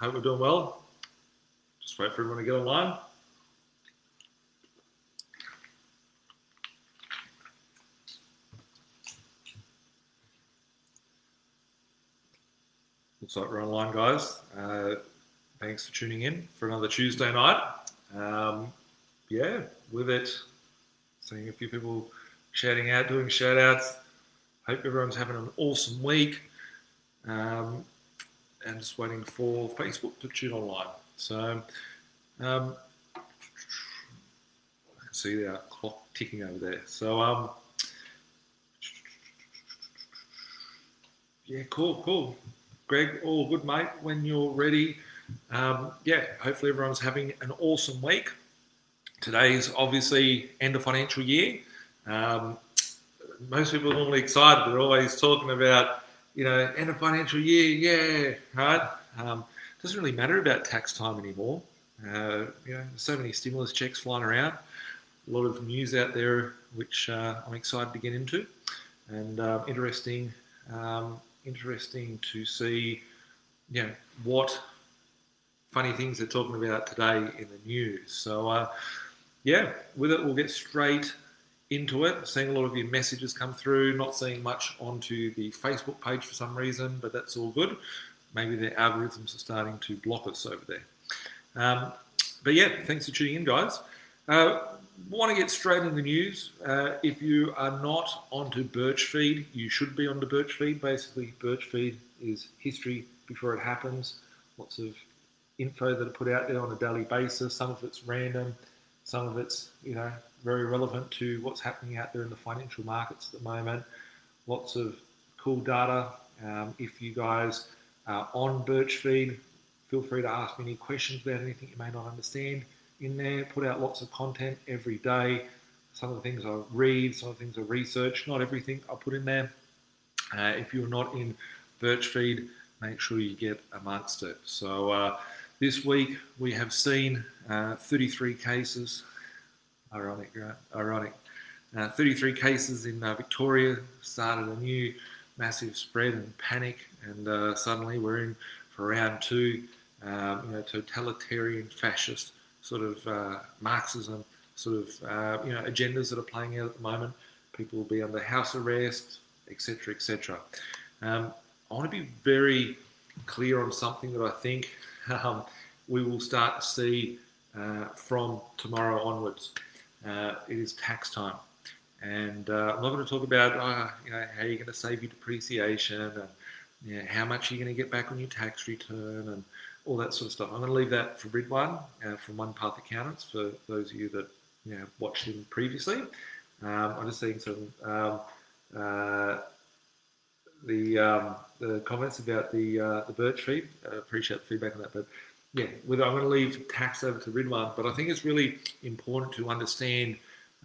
Hope we're doing well. Just wait for everyone to get online. Looks like we're online, guys. Uh, thanks for tuning in for another Tuesday night. Um, yeah, with it, seeing a few people shouting out, doing shout outs. Hope everyone's having an awesome week. Um, and just waiting for Facebook to tune online. So, um, I can see the clock ticking over there. So, um, yeah, cool, cool. Greg, all good, mate. When you're ready, um, yeah, hopefully everyone's having an awesome week. Today's obviously end of financial year. Um, most people are normally excited. They're always talking about, you know, end of financial year, yeah, right? Um, doesn't really matter about tax time anymore. Uh, you know, so many stimulus checks flying around. A lot of news out there, which uh, I'm excited to get into, and uh, interesting, um, interesting to see, you know, what funny things they're talking about today in the news. So, uh, yeah, with it, we'll get straight into it. Seeing a lot of your messages come through, not seeing much onto the Facebook page for some reason, but that's all good. Maybe their algorithms are starting to block us over there. Um, but yeah, thanks for tuning in, guys. Uh, want to get straight into the news. Uh, if you are not onto Birchfeed, you should be onto Birchfeed. Basically, Birchfeed is history before it happens. Lots of info that are put out there on a daily basis. Some of it's random, some of it's you know very relevant to what's happening out there in the financial markets at the moment. Lots of cool data. Um, if you guys are on Birchfeed, feel free to ask me any questions about anything you may not understand in there. Put out lots of content every day. Some of the things I read, some of the things I research, not everything I put in there. Uh, if you're not in Birchfeed, make sure you get amongst it. So uh, this week we have seen uh, 33 cases. Ironic, right? Ironic. Uh, 33 cases in uh, Victoria started a new massive spread and panic, and uh, suddenly we're in for round two. Um, you know, totalitarian fascist sort of uh, Marxism sort of uh, you know agendas that are playing out at the moment. People will be under house arrest, etc., etc. Um, I want to be very clear on something that I think um, we will start to see uh, from tomorrow onwards. Uh, it is tax time, and uh, I'm not going to talk about uh, you know how you're going to save your depreciation and you know, how much you're going to get back on your tax return and all that sort of stuff. I'm going to leave that for Ridwan uh, from One Path Accountants for those of you that you know, watched him previously. Um, I'm just seeing some um, uh, the um, the comments about the uh, the Birchfeed. I appreciate the feedback on that, but yeah, I'm going to leave tax over to Ridwan. But I think it's really important to understand,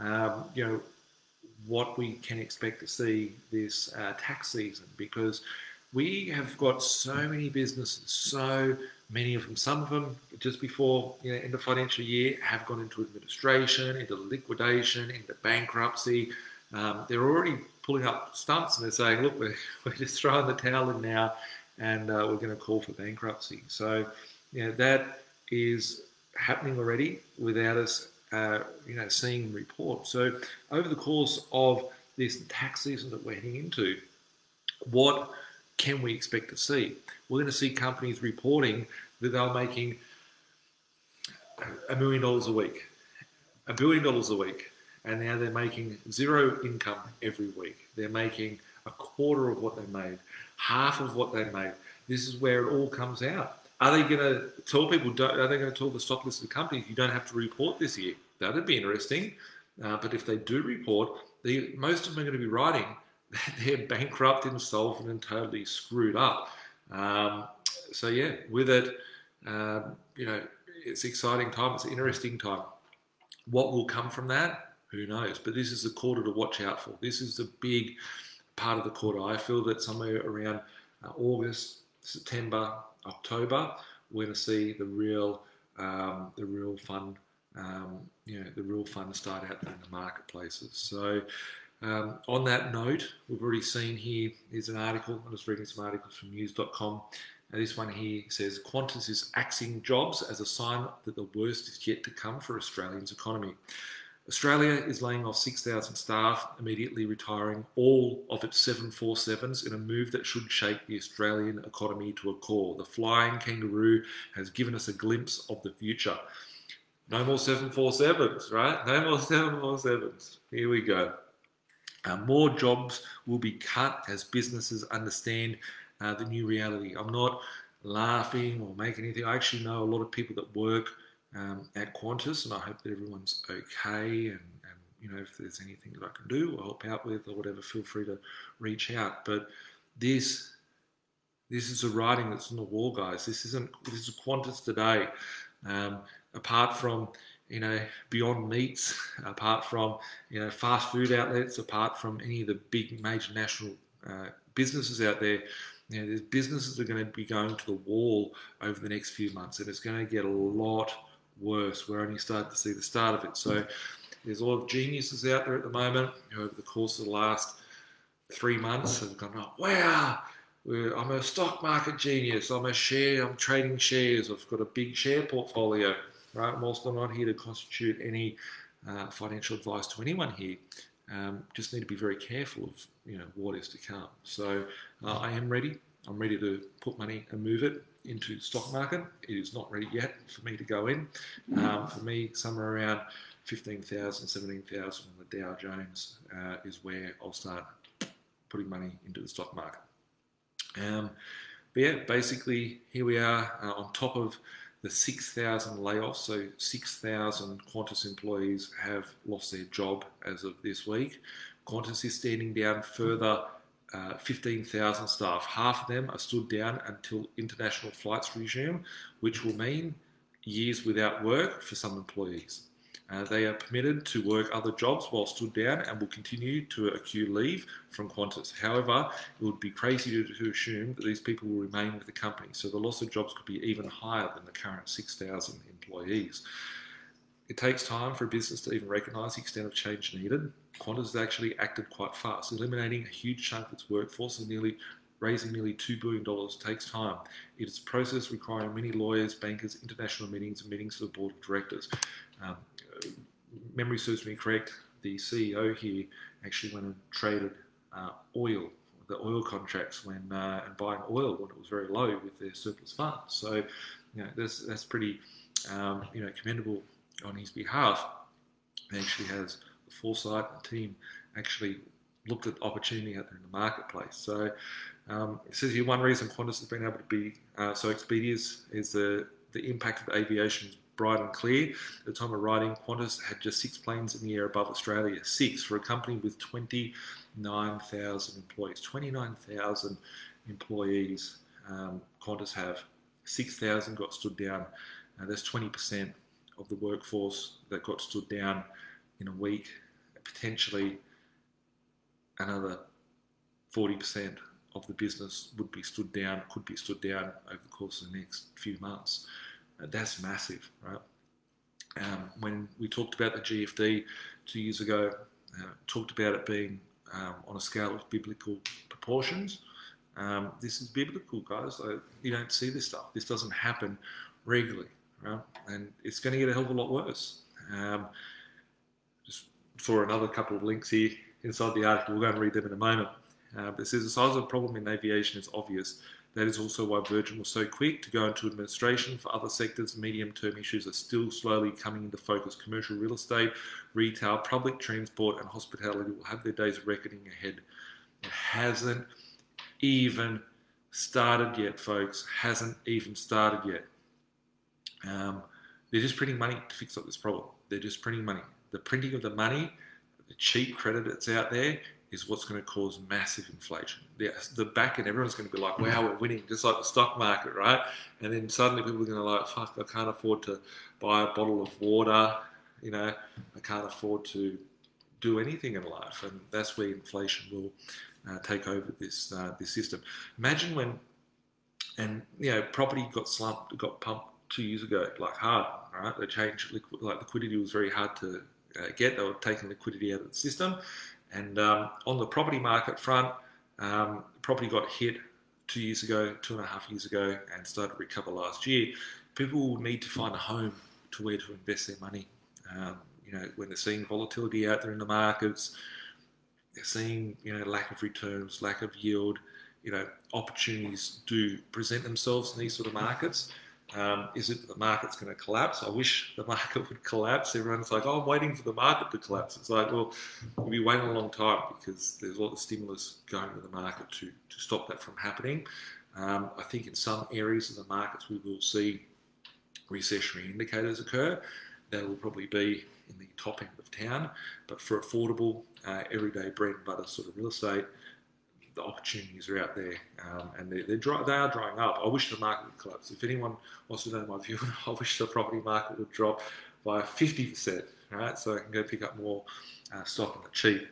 um, you know, what we can expect to see this uh, tax season because we have got so many businesses, so many of them, some of them just before you know, end of financial year have gone into administration, into liquidation, into bankruptcy. Um, they're already pulling up stumps and they're saying, look, we're, we're just throwing the towel in now and uh, we're going to call for bankruptcy. So, know, that is happening already without us, uh, you know, seeing reports. So, over the course of this tax season that we're heading into, what can we expect to see? We're going to see companies reporting that they're making a million dollars a week, a billion dollars a week, and now they're making zero income every week. They're making a quarter of what they made, half of what they made. This is where it all comes out. Are they going to tell people? Are they going to tell the stock listed companies you don't have to report this year? That'd be interesting. Uh, but if they do report, they, most of them are going to be writing that they're bankrupt, insolvent, and totally screwed up. Um, so yeah, with it, um, you know, it's exciting time. It's an interesting time. What will come from that? Who knows? But this is the quarter to watch out for. This is the big part of the quarter. I feel that somewhere around uh, August, September, October, we're going to see the real, um, the real fun, um, you know, the real fun start out in the marketplaces. So um, on that note, we've already seen here is an article. I'm just reading some articles from news.com. This one here says Qantas is axing jobs as a sign that the worst is yet to come for Australia's economy. Australia is laying off 6,000 staff, immediately retiring all of its 747s in a move that should shake the Australian economy to a core. The flying kangaroo has given us a glimpse of the future. No more 747s, right? No more 747s. Here we go. Uh, more jobs will be cut as businesses understand uh, the new reality. I'm not laughing or making anything. I actually know a lot of people that work um, at Qantas, and I hope that everyone's okay. And, and, you know, if there's anything that I can do or help out with or whatever, feel free to reach out. But this, this is a writing that's on the wall, guys. This isn't. This is Qantas today. Um, apart from you know Beyond Meats, apart from you know fast food outlets, apart from any of the big major national uh, businesses out there, you know, businesses are going to be going to the wall over the next few months, and it's going to get a lot worse. We're only starting to see the start of it. So there's a lot of geniuses out there at the moment who, over the course of the last three months, have gone, oh, wow, I'm a stock market genius. I'm a share. I'm trading shares. I've got a big share portfolio. Right. Whilst I'm not here to constitute any uh, financial advice to anyone here, um, just need to be very careful of you know what is to come. So uh, I am ready. I'm ready to put money and move it into stock market. It is not ready yet for me to go in. Um, for me, somewhere around 15,000, 17,000 on the Dow Jones uh, is where I'll start putting money into the stock market. Um, but yeah, basically here we are uh, on top of the 6,000 layoffs. So 6,000 Qantas employees have lost their job as of this week. Qantas is standing down further uh, 15,000 staff. Half of them are stood down until international flights resume, which will mean years without work for some employees. Uh, they are permitted to work other jobs while stood down and will continue to accrue leave from Qantas. However, it would be crazy to, to, assume that these people will remain with the company, so the loss of jobs could be even higher than the current 6,000 employees. It takes time for a business to even recognise the extent of change needed. Qantas has actually acted quite fast, eliminating a huge chunk of its workforce and nearly raising nearly $2 billion takes time. It is a process requiring many lawyers, bankers, international meetings, and meetings for the board of directors. Um, memory serves me correct, the CEO here actually went and traded uh, oil, the oil contracts when uh, and buying oil when it was very low with their surplus funds. So, you know, that's that's pretty, um, you know, commendable on his behalf. He actually has the foresight and team actually looked at opportunity out there in the marketplace. So um, it says here one reason Qantas has been able to be uh, so expeditious is the the impact of aviation is bright and clear. At the time of writing, Qantas had just six planes in the air above Australia. Six for a company with 29,000 employees. 29,000 employees um, Qantas have. 6,000 got stood down. Uh, that's 20% of the workforce that got stood down in a week. Potentially another 40% of the business would be stood down, could be stood down over the course of the next few months. Uh, that's massive, right? Um, when we talked about the GFD two years ago, uh, talked about it being um, on a scale of biblical proportions. Um, this is biblical, guys. you don't see this stuff. This doesn't happen regularly, right? And it's going to get a hell of a lot worse. Um, just for another couple of links here inside the article, we'll go and read them in a moment. Uh, it says the size of the problem in aviation is obvious. That is also why Virgin was so quick to go into administration. For other sectors, medium term issues are still slowly coming into focus. Commercial real estate, retail, public transport, and hospitality will have their days of reckoning ahead. It hasn't even started yet, folks. Hasn't even started yet. Um, they're just printing money to fix up this problem. They're just printing money. The printing of the money, the cheap credit that's out there, is what's going to cause massive inflation. The, the back end, everyone's going to be like, wow, we're winning, just like the stock market, right? And then suddenly people are going to like, fuck, I can't afford to buy a bottle of water, you know, I can't afford to do anything in life. And that's where inflation will uh, take over this, uh, this system. Imagine when, and, you know, property got slumped, got pumped two years ago, like hard, right? They changed, like liquidity was very hard to uh, get. They were taking liquidity out of the system and um, on the property market front, um, property got hit two years ago, two and a half years ago, and started to recover last year, people need to find a home to where to invest their money. Um, you know, when they're seeing volatility out there in the markets, they're seeing you know lack of returns, lack of yield. You know, opportunities do present themselves in these sort of markets. Um, is it the market's going to collapse? I wish the market would collapse. Everyone's like, oh, I'm waiting for the market to collapse. It's like, well, we'll be waiting a long time because there's a lot of stimulus going to the market to, to stop that from happening. Um, I think in some areas of the markets we will see recessionary indicators occur. That will probably be in the top end of town. But for affordable, uh, everyday bread and butter sort of real estate, the opportunities are out there, um, and they're, they're dry, they are drying up. I wish the market would collapse. If anyone wants to know my view, I wish the property market would drop by 50%, right? So I can go pick up more uh, stock on the cheap.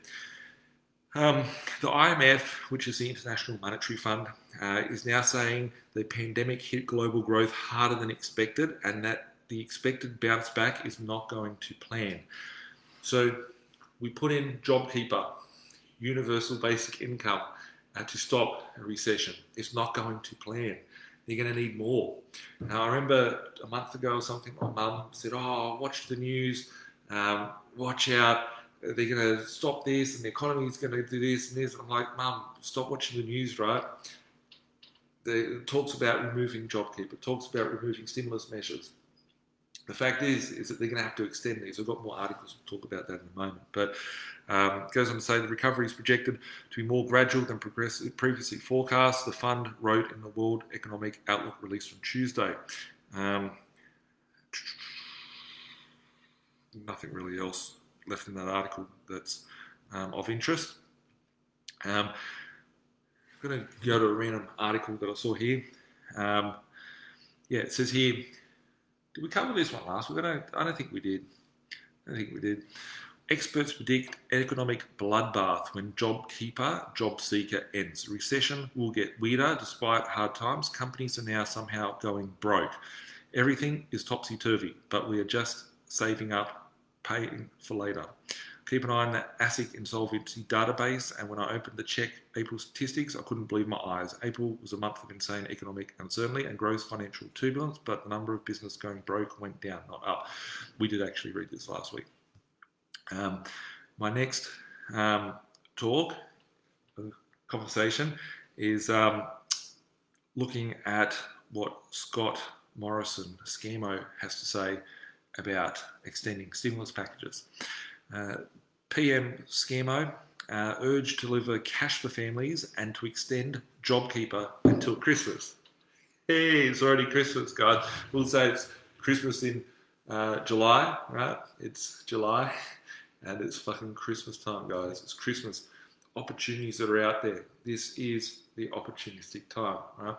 Um, the IMF, which is the International Monetary Fund, uh, is now saying the pandemic hit global growth harder than expected, and that the expected bounce back is not going to plan. So we put in JobKeeper, universal basic income uh, to stop a recession. It's not going to plan. You're going to need more. Now, I remember a month ago or something, my mum said, Oh, watch the news, um, watch out. They're going to stop this and the economy is going to do this and this. I'm like, Mum, stop watching the news, right? it talks about removing JobKeeper, it talks about removing stimulus measures. The fact is, is that they're going to have to extend these. I've got more articles to talk about that in a moment. But um, goes on to say the recovery is projected to be more gradual than previously forecast. The fund wrote in the World Economic Outlook released on Tuesday. Um, nothing really else left in that article that's um, of interest. Um, I'm going to go to a random article that I saw here. Um, yeah, it says here did we cover this one last week? I don't, I don't think we did. I don't think we did. Experts predict economic bloodbath when JobKeeper, job seeker ends. Recession will get weirder despite hard times. Companies are now somehow going broke. Everything is topsy turvy, but we are just saving up, paying for later. Keep an eye on the ASIC insolvency database, and when I opened the check April statistics, I couldn't believe my eyes. April was a month of insane economic uncertainty and gross financial turbulence, but the number of business going broke went down, not up. We did actually read this last week. Um, my next um, talk, conversation, is um, looking at what Scott Morrison, ScaMo, has to say about extending stimulus packages. Uh, PM ScaMo uh, urged to deliver cash for families and to extend JobKeeper until Christmas. Hey, it's already Christmas, guys. We'll say it's Christmas in uh, July, right? It's July and it's fucking Christmas time, guys. It's Christmas. Opportunities that are out there. This is the opportunistic time, right?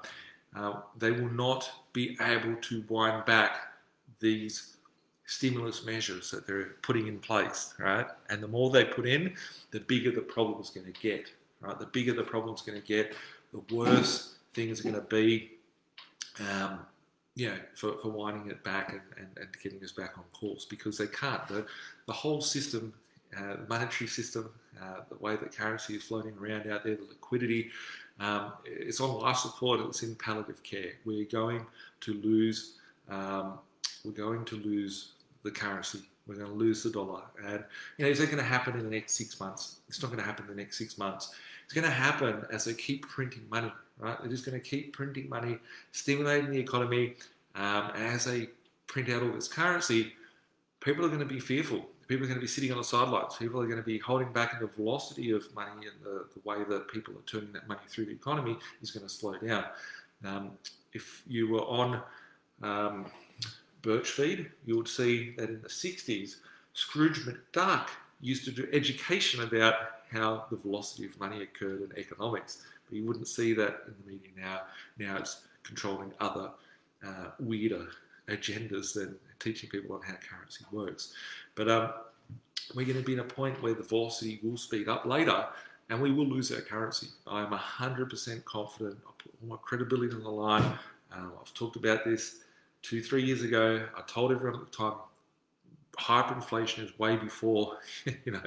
Uh, they will not be able to wind back these stimulus measures that they're putting in place, right? And the more they put in, the bigger the problem is going to get, right? The bigger the problem is going to get, the worse things are going to be, um, you know, for, for winding it back and, and, and, getting us back on course because they can't. The, the whole system, uh, monetary system, uh, the way that currency is floating around out there, the liquidity, um, it's on life support, it's in palliative care. We're going to lose. Um, we're going to lose the currency. We're going to lose the dollar. And, you know, is that going to happen in the next six months? It's not going to happen in the next six months. It's going to happen as they keep printing money, right? They're just going to keep printing money, stimulating the economy. Um, and as they print out all this currency, people are going to be fearful. People are going to be sitting on the sidelines. People are going to be holding back, and the velocity of money and the, the way that people are turning that money through the economy is going to slow down. Um, if you were on um, Birchfeed, you would see that in the 60s, Scrooge McDuck used to do education about how the velocity of money occurred in economics. But you wouldn't see that in the media now. Now it's controlling other uh, weirder agendas than teaching people on how currency works. But um, we're going to be in a point where the velocity will speed up later and we will lose our currency. I'm 100% confident. I put all my credibility on the line. Um, I've talked about this two, three years ago, I told everyone at the time, hyperinflation is way before, you know,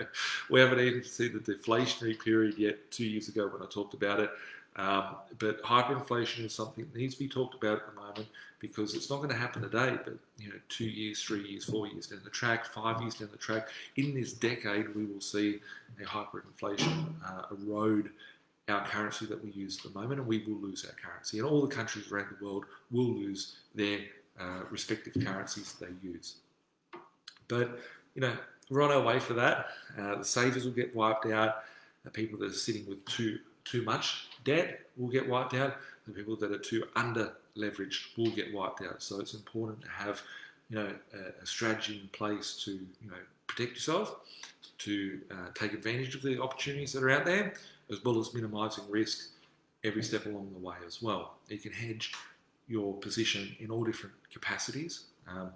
we haven't even seen the deflationary period yet two years ago when I talked about it. Um, but hyperinflation is something that needs to be talked about at the moment because it's not going to happen today, but you know, two years, three years, four years down the track, five years down the track, in this decade, we will see a hyperinflation uh, erode our currency that we use at the moment, and we will lose our currency. And all the countries around the world will lose their uh, respective currencies they use. But you know, we're on our way for that. Uh, the savers will get wiped out. The people that are sitting with too too much debt will get wiped out. The people that are too under leveraged will get wiped out. So it's important to have you know a, a strategy in place to you know protect yourself, to uh, take advantage of the opportunities that are out there, as well as minimising risk every step along the way as well. You can hedge your position in all different capacities. Um,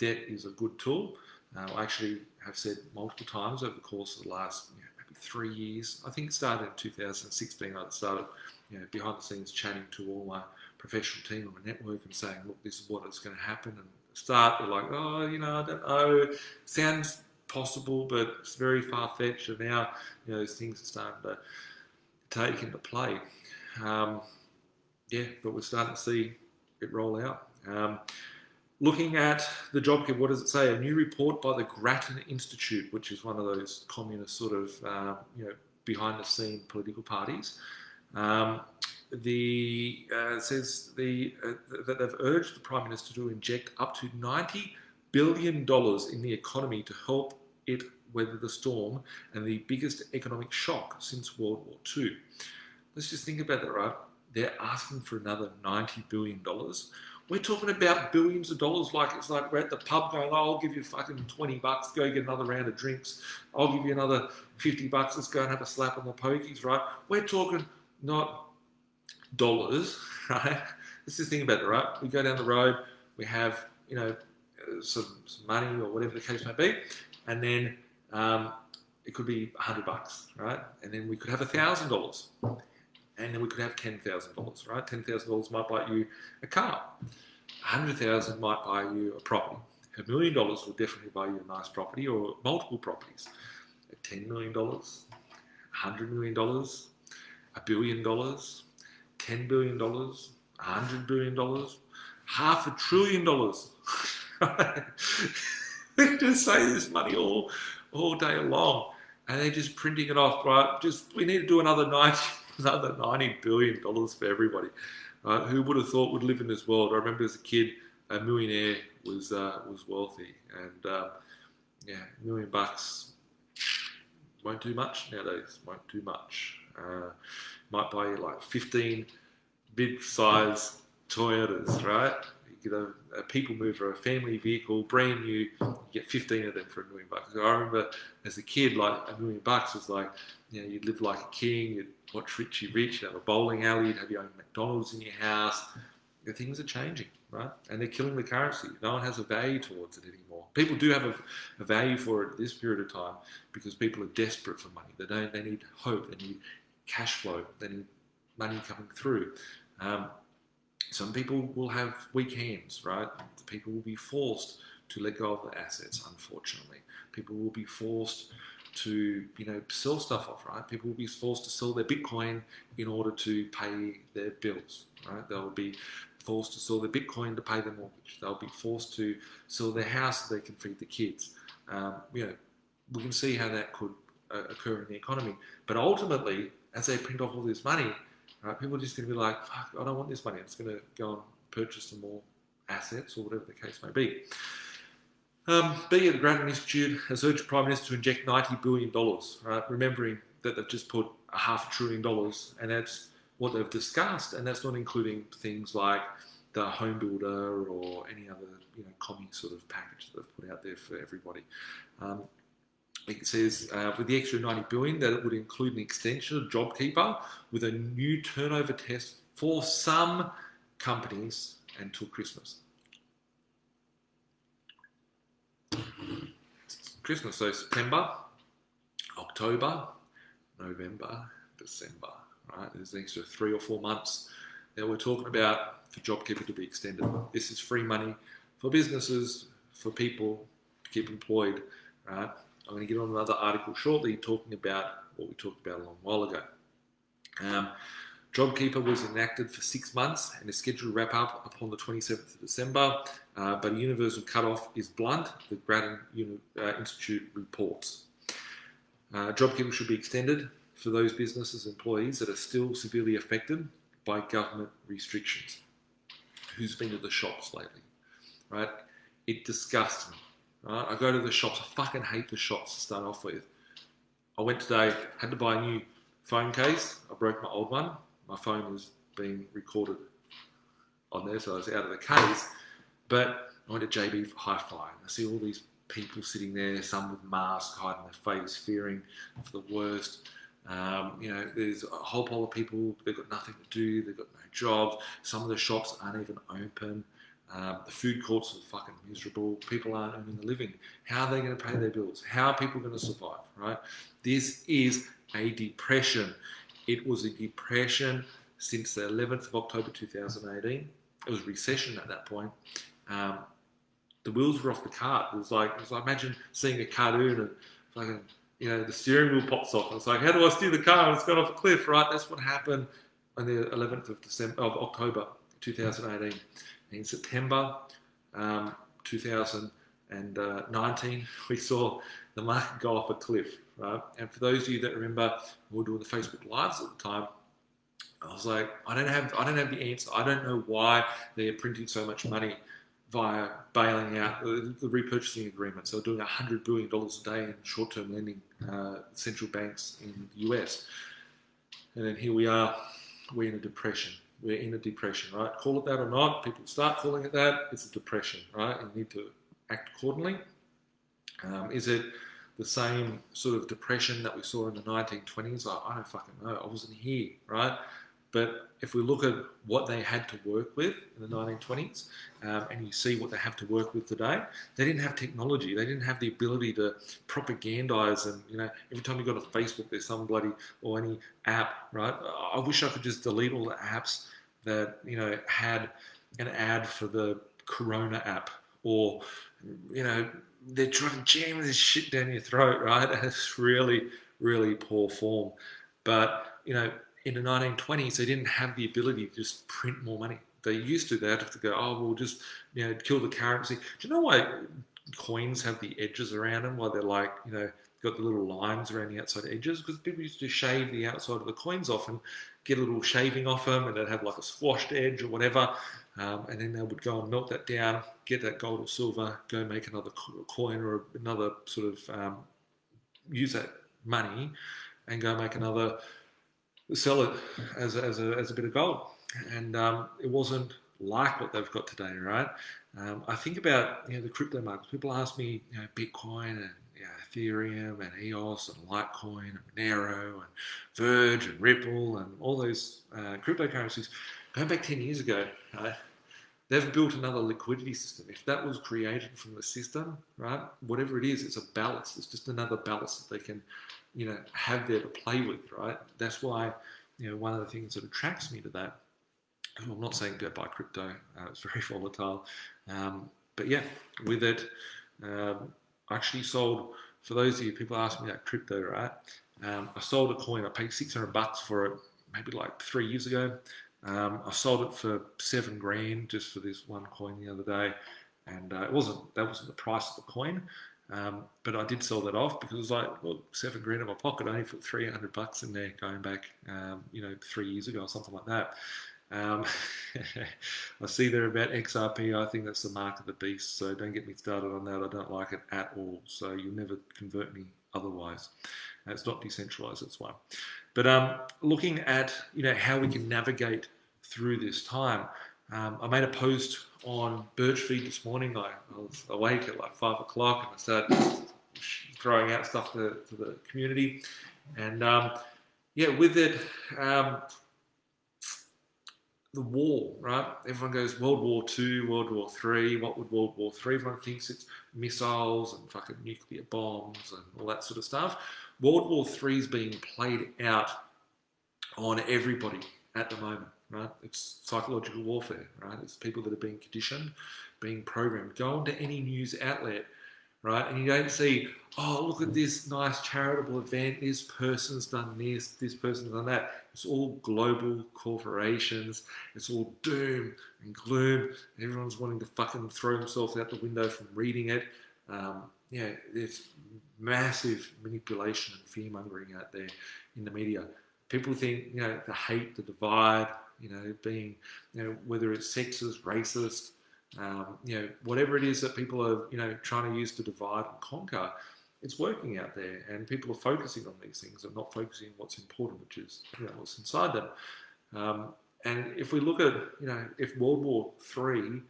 debt is a good tool. Uh, I actually have said multiple times over the course of the last you know, maybe three years. I think it started in 2016. I started you know, behind the scenes chatting to all my professional team on my network and saying, look, this is what is going to happen. And start, they're like, oh, you know, I don't know. Sounds possible, but it's very far fetched. And now, you know, things are starting to take into play. Um, yeah, but we're starting to see it roll out. Um, looking at the JobKeeper, what does it say? A new report by the Grattan Institute, which is one of those communist sort of, uh, you know, behind the scene political parties. Um, the uh, says the uh, that they've urged the prime minister to inject up to 90 billion dollars in the economy to help it weather the storm and the biggest economic shock since World War II. Let's just think about that, right? They're asking for another 90 billion dollars. We're talking about billions of dollars, like it's like we're at the pub going, oh, I'll give you fucking 20 bucks, go get another round of drinks. I'll give you another 50 bucks, let's go and have a slap on the pokies, right? We're talking not dollars, right? Let's just think about it, right? We go down the road, we have, you know, some, some money or whatever the case may be, and then um, it could be 100 bucks, right? And then we could have $1,000 and then we could have $10,000, right? $10,000 might buy you a car. 100000 might buy you a property. A million dollars will definitely buy you a nice property or multiple properties. $10 million, $100 million, a billion dollars, $10 billion, $100 billion, half a trillion dollars. they just say this money all, all day long and they're just printing it off, right? Just, we need to do another 90, another $90 billion for everybody. Who would have thought would live in this world? I remember as a kid, a millionaire was uh, was wealthy, and uh, yeah, a million bucks won't do much nowadays. Won't do much. Uh, might buy you like 15 big-size Toyotas, right? You a, a, people mover, a family vehicle, brand new. You get 15 of them for a million bucks. I remember as a kid, like a million bucks was like, you know, you'd live like a king. You'd watch Richie Rich, you'd have a bowling alley, you'd have your own McDonald's in your house. The things are changing, right? And they're killing the currency. No one has a value towards it anymore. People do have a, a value for it at this period of time because people are desperate for money. They don't. They need hope. They need cash flow. They need money coming through. Um, some people will have weak hands, right? People will be forced to let go of their assets, unfortunately. People will be forced to, you know, sell stuff off, right? People will be forced to sell their Bitcoin in order to pay their bills, right? They'll be forced to sell their Bitcoin to pay their mortgage. They'll be forced to sell their house so they can feed the kids. Um, you know, we can see how that could uh, occur in the economy. But ultimately, as they print off all this money, right, people are just going to be like, fuck, I don't want this money. I'm just going to go and purchase some more assets or whatever the case may be. Um, at the Grattan Institute has urged Prime Minister to inject $90 billion, right? remembering that they've just put a half trillion dollars, and that's what they've discussed, and that's not including things like the home builder or any other you know commie sort of package that they've put out there for everybody. Um, it says uh, with the extra 90 billion that it would include an extension of JobKeeper with a new turnover test for some companies until Christmas. Christmas, so September, October, November, December, right? There's an extra three or four months that we're talking about for JobKeeper to be extended. This is free money for businesses, for people to keep employed, right? I'm going to get on another article shortly talking about what we talked about a long while ago. Um, JobKeeper was enacted for six months and is scheduled to wrap up upon the 27th of December, uh, but a universal cutoff is blunt, the Grattan uh, Institute reports. Uh, JobKeeper should be extended for those businesses employees that are still severely affected by government restrictions. Who's been to the shops lately? Right? It disgusts me. Right? I go to the shops. I fucking hate the shops to start off with. I went today, had to buy a new phone case. I broke my old one. My phone was being recorded on there, so I was out of the case. But I went to JB Hi-Fi, and I see all these people sitting there, some with masks hiding their face, fearing for the worst. Um, you know, there's a whole pile of people, they've got nothing to do, they've got no jobs. Some of the shops aren't even open. Um, the food courts are fucking miserable. People aren't earning a living. How are they going to pay their bills? How are people going to survive, right? This is a depression. It was a depression since the 11th of October 2018. It was recession at that point. Um, the wheels were off the cart. It was like, it was like imagine seeing a cartoon and fucking, you know, the steering wheel pops off. It's like, how do I steer the car? It's gone off a cliff, right? That's what happened on the 11th of December of October 2018. In September um, 2019, we saw the market go off a cliff, right? And for those of you that remember, we were doing the Facebook lives at the time. I was like, I don't have, I don't have the answer. I don't know why they're printing so much money via bailing out the, repurchasing agreements. They're doing $100 billion a day in short term lending, uh, central banks in the US. And then here we are, we're in a depression. We're in a depression, right? Call it that or not, people start calling it that, it's a depression, right? You need to act accordingly. Um, is it the same sort of depression that we saw in the 1920s? I, I don't fucking know. I wasn't here, right? But if we look at what they had to work with in the 1920s, um, and you see what they have to work with today, they didn't have technology. They didn't have the ability to propagandize. And you know, every time you go to Facebook, there's some bloody or any app, right? I wish I could just delete all the apps that you know had an ad for the Corona app, or you know, they're trying to jam this shit down your throat, right? That's really, really poor form. But you know in the 1920s, they didn't have the ability to just print more money. They used to that have to go, oh, we'll just you know kill the currency. Do you know why coins have the edges around them? Why they're like you know got the little lines around the outside edges? Because people used to shave the outside of the coins off and get a little shaving off them, and they'd have like a squashed edge or whatever. Um, and then they would go and melt that down, get that gold or silver, go make another coin or another sort of um, use that money and go make another sell it as a, as a, as a bit of gold. And um, it wasn't like what they've got today, right? Um, I think about you know the crypto markets. People ask me, you know, Bitcoin and Ethereum and EOS and Litecoin and Monero and Verge and Ripple and all those uh, cryptocurrencies. Going back ten years ago, right, they've built another liquidity system. If that was created from the system, right, whatever it is, it's a ballast. It's just another ballast that they can you know, have there to play with, right? That's why, you know, one of the things that attracts me to that. I'm not saying go buy crypto; uh, it's very volatile. Um, but yeah, with it, um, I actually sold. For those of you people ask me about crypto, right? Um, I sold a coin. I paid 600 bucks for it, maybe like three years ago. Um, I sold it for seven grand just for this one coin the other day, and uh, it wasn't that wasn't the price of the coin. Um, but I did sell that off because it was like, well, seven grand in my pocket. I only put 300 bucks in there going back, um, you know, three years ago or something like that. Um, I see there about XRP. I think that's the mark of the beast. So don't get me started on that. I don't like it at all. So you'll never convert me otherwise. It's not decentralized. That's why. But um, looking at you know how we can navigate through this time, um, I made a post on Birchfeed this morning. I, I, was awake at like five o'clock and I started throwing out stuff to, to the community. And um, yeah, with it, um, the war, right? Everyone goes World War Two, World War Three. What would World War Three? Everyone thinks it's missiles and fucking nuclear bombs and all that sort of stuff. World War Three is being played out on everybody at the moment right? It's psychological warfare, right? It's people that are being conditioned, being programmed. Go onto any news outlet, right? And you don't see, oh, look at this nice charitable event. This person's done this, this person's done that. It's all global corporations. It's all doom and gloom. Everyone's wanting to fucking throw themselves out the window from reading it. Um, yeah, there's massive manipulation and fear mongering out there in the media. People think, you know, the hate, the divide, you know, being, you know, whether it's sexist, racist, um, you know, whatever it is that people are, you know, trying to use to divide and conquer, it's working out there, and people are focusing on these things and not focusing on what's important, which is, you know, what's inside them. Um, and if we look at, you know, if World War Three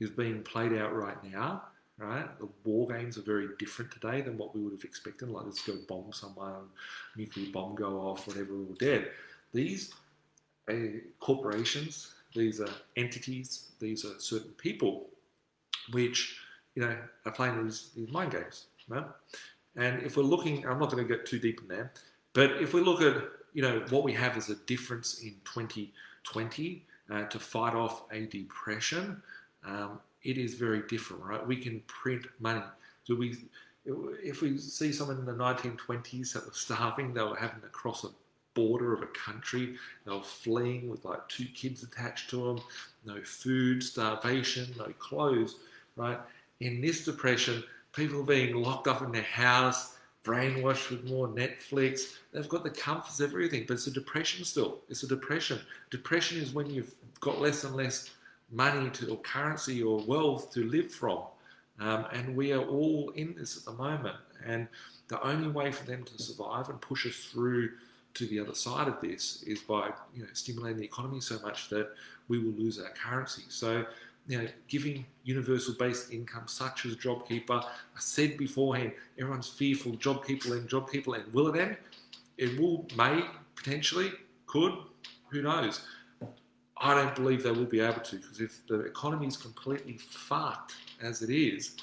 is being played out right now, right, the war games are very different today than what we would have expected. Like, let's go bomb someone, nuclear bomb go off, whatever, we're dead. These uh, corporations these are entities, these are certain people, which you know are playing these, these mind games. And if we're looking, I'm not going to get too deep in there, but if we look at you know what we have as a difference in 2020 uh, to fight off a depression, um, it is very different, right? We can print money. So we, if we see someone in the 1920s that was starving, they were having to cross a border of a country. They were fleeing with like two kids attached to them, no food, starvation, no clothes, right? In this depression, people being locked up in their house, brainwashed with more Netflix. They've got the comforts, of everything, but it's a depression still. It's a depression. Depression is when you've got less and less money to, or currency or wealth to live from. Um, and we are all in this at the moment. And the only way for them to survive and push us through to the other side of this is by you know stimulating the economy so much that we will lose our currency. So you know, giving universal basic income such as JobKeeper. I said beforehand, everyone's fearful JobKeeper and JobKeeper and will it end? It will, may, potentially, could, who knows? I don't believe they will be able to because if the economy is completely fucked as it is,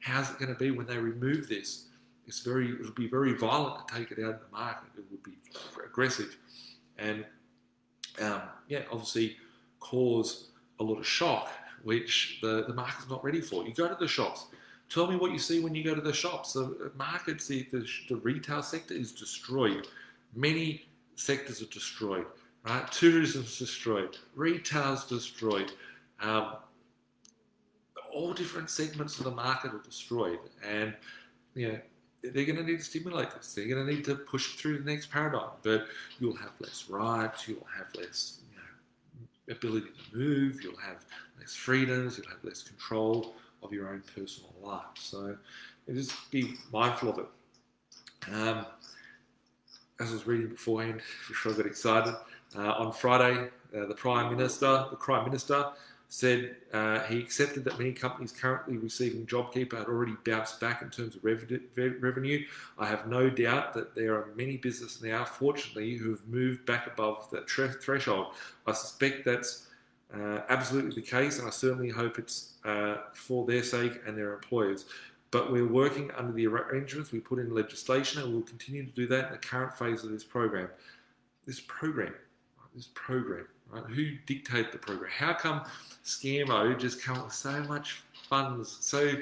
how's it going to be when they remove this? It's very, it would be very violent to take it out of the market. It would be aggressive, and um, yeah, obviously cause a lot of shock, which the, the market's not ready for. You go to the shops. Tell me what you see when you go to the shops. The markets, the, the, the retail sector is destroyed. Many sectors are destroyed, right? Tourism's destroyed. Retail's destroyed. Um, all different segments of the market are destroyed. And, you know, they're going to need to stimulate this. They're going to need to push through the next paradigm. But you'll have less rights. You'll have less you know, ability to move. You'll have less freedoms. You'll have less control of your own personal life. So just be mindful of it. Um, as I was reading beforehand, before I got excited, uh, on Friday, uh, the Prime Minister, the Prime Minister said uh, he accepted that many companies currently receiving JobKeeper had already bounced back in terms of revenue. I have no doubt that there are many businesses now, fortunately, who have moved back above that threshold. I suspect that's uh, absolutely the case, and I certainly hope it's uh, for their sake and their employers. But we're working under the arrangements we put in legislation, and we'll continue to do that in the current phase of this program. This program, this program Right? Who dictate the program? How come Scammo just come up with so much funds so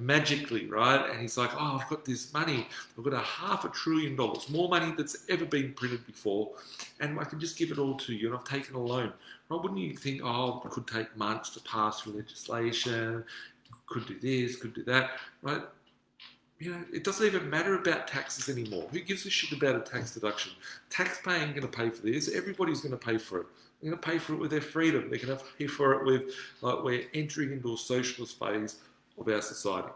magically, right? And he's like, oh, I've got this money. I've got a half a trillion dollars, more money that's ever been printed before, and I can just give it all to you, and I've taken a loan. Right? Wouldn't you think, oh, it could take months to pass through legislation, could do this, could do that, right? You know, it doesn't even matter about taxes anymore. Who gives a shit about a tax deduction? Taxpaying going to pay for this. Everybody's going to pay for it. They're going to pay for it with their freedom. They're going to pay for it with, like, we're entering into a socialist phase of our society.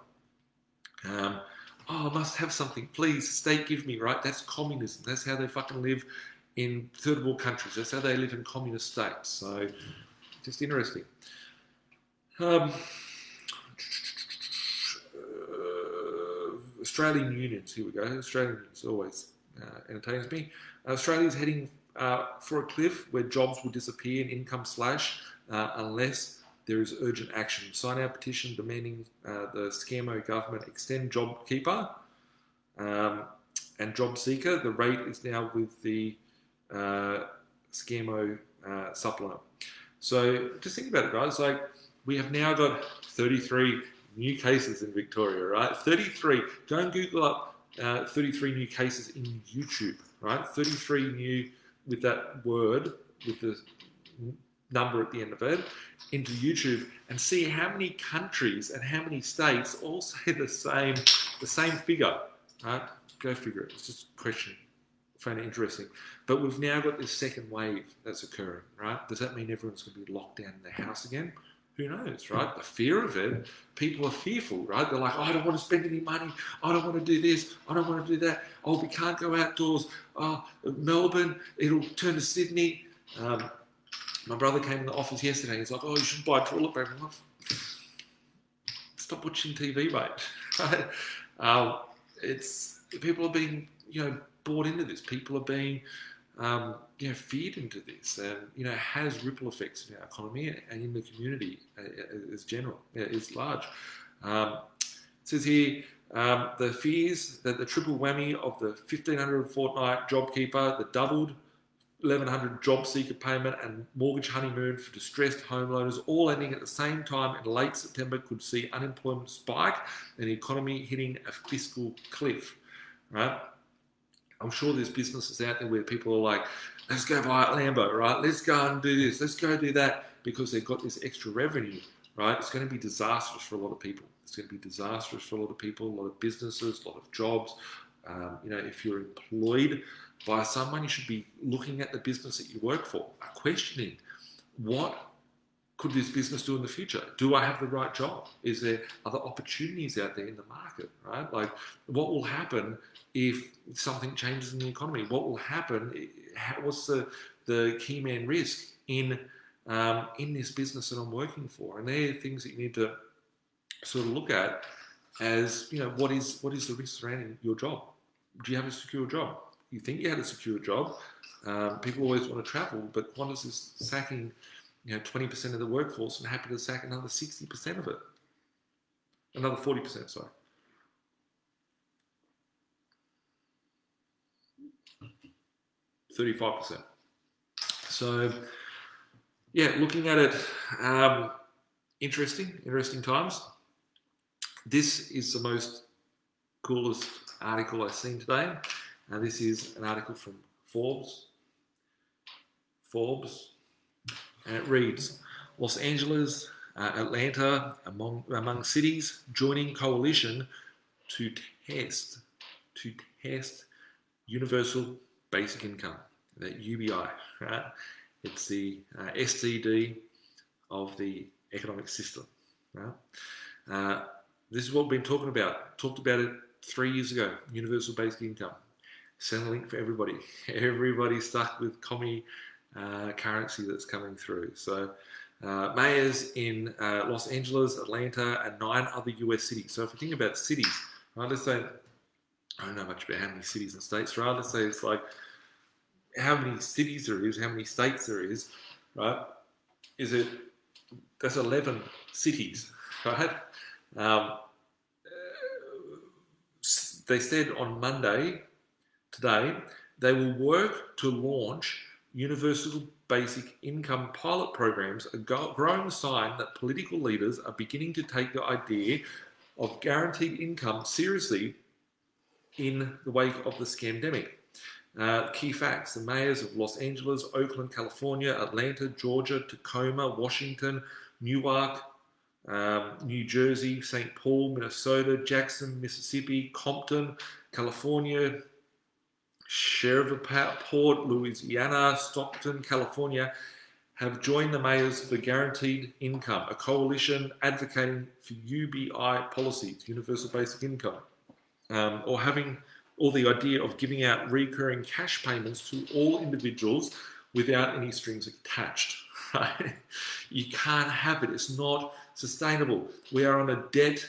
Um, oh, I must have something. Please, state give me, right? That's communism. That's how they fucking live in third world countries. That's how they live in communist states. So, just interesting. Um, Australian unions, here we go. Australian unions always uh, entertains me. Australia is heading uh, for a cliff where jobs will disappear and income slash uh, unless there is urgent action. Sign our petition demanding uh, the Scammo government extend JobKeeper um, and JobSeeker. The rate is now with the uh, Scammo uh, supplement. So just think about it, guys. Like we have now got 33 new cases in Victoria, right? 33. Go and Google up uh, 33 new cases in YouTube, right? 33 new with that word, with the number at the end of it, into YouTube and see how many countries and how many states all say the same, the same figure, right? Go figure it. It's just a question. I it interesting. But we've now got this second wave that's occurring, right? Does that mean everyone's going to be locked down in their house again? Who knows, right? The fear of it, people are fearful, right? They're like, oh, I don't want to spend any money. I don't want to do this. I don't want to do that. Oh, we can't go outdoors. Oh, Melbourne, it'll turn to Sydney. Um, my brother came in the office yesterday. He's like, oh, you should buy a toilet paper. I'm like, Stop watching TV, mate. Right? Um, it's people are being, you know, bought into this. People are being um, you know, feed into this, and you know, has ripple effects in our economy and in the community uh, as general is large. Um, it says here um, the fears that the triple whammy of the 1500 fortnight JobKeeper, the doubled 1100 job seeker payment and mortgage honeymoon for distressed homeowners all ending at the same time in late September could see unemployment spike and the economy hitting a fiscal cliff, right? I'm sure there's businesses out there where people are like, let's go buy a Lambo, right? Let's go and do this, let's go do that because they've got this extra revenue, right? It's going to be disastrous for a lot of people. It's going to be disastrous for a lot of people, a lot of businesses, a lot of jobs. Um, you know, if you're employed by someone, you should be looking at the business that you work for, questioning what could this business do in the future? Do I have the right job? Is there other opportunities out there in the market, right? Like, what will happen if something changes in the economy? What will happen? What's the, the key man risk in um, in this business that I'm working for? And they're things that you need to sort of look at as you know what is what is the risk surrounding your job? Do you have a secure job? You think you had a secure job? Um, people always want to travel, but Qantas is sacking you know 20% of the workforce and happy to sack another 60% of it, another 40%. Sorry. 35%. So, yeah, looking at it, um, interesting, interesting times. This is the most coolest article I've seen today. And this is an article from Forbes. Forbes. And it reads Los Angeles, uh, Atlanta, among, among cities joining coalition to test, to test universal basic income, that UBI, right? It's the uh, STD of the economic system, right? Uh, this is what we've been talking about. Talked about it three years ago. Universal basic income. Centrelink for everybody. Everybody's stuck with commie uh, currency that's coming through. So. Uh, mayors in uh, Los Angeles, Atlanta, and nine other US cities. So if you think about cities, right, let's say I don't know much about how many cities and states, right? Let's say it's like how many cities there is, how many states there is, right? Is it that's eleven cities, right? Um, they said on Monday, today, they will work to launch universal basic income pilot programs, a growing sign that political leaders are beginning to take the idea of guaranteed income seriously in the wake of the scamdemic. Uh, key facts the mayors of Los Angeles, Oakland, California, Atlanta, Georgia, Tacoma, Washington, Newark, um, New Jersey, St. Paul, Minnesota, Jackson, Mississippi, Compton, California, Shreveport, Louisiana, Stockton, California have joined the mayors for guaranteed income, a coalition advocating for UBI policies, universal basic income, um, or having or the idea of giving out recurring cash payments to all individuals without any strings attached. Right? You can't have it. It's not sustainable. We are on a debt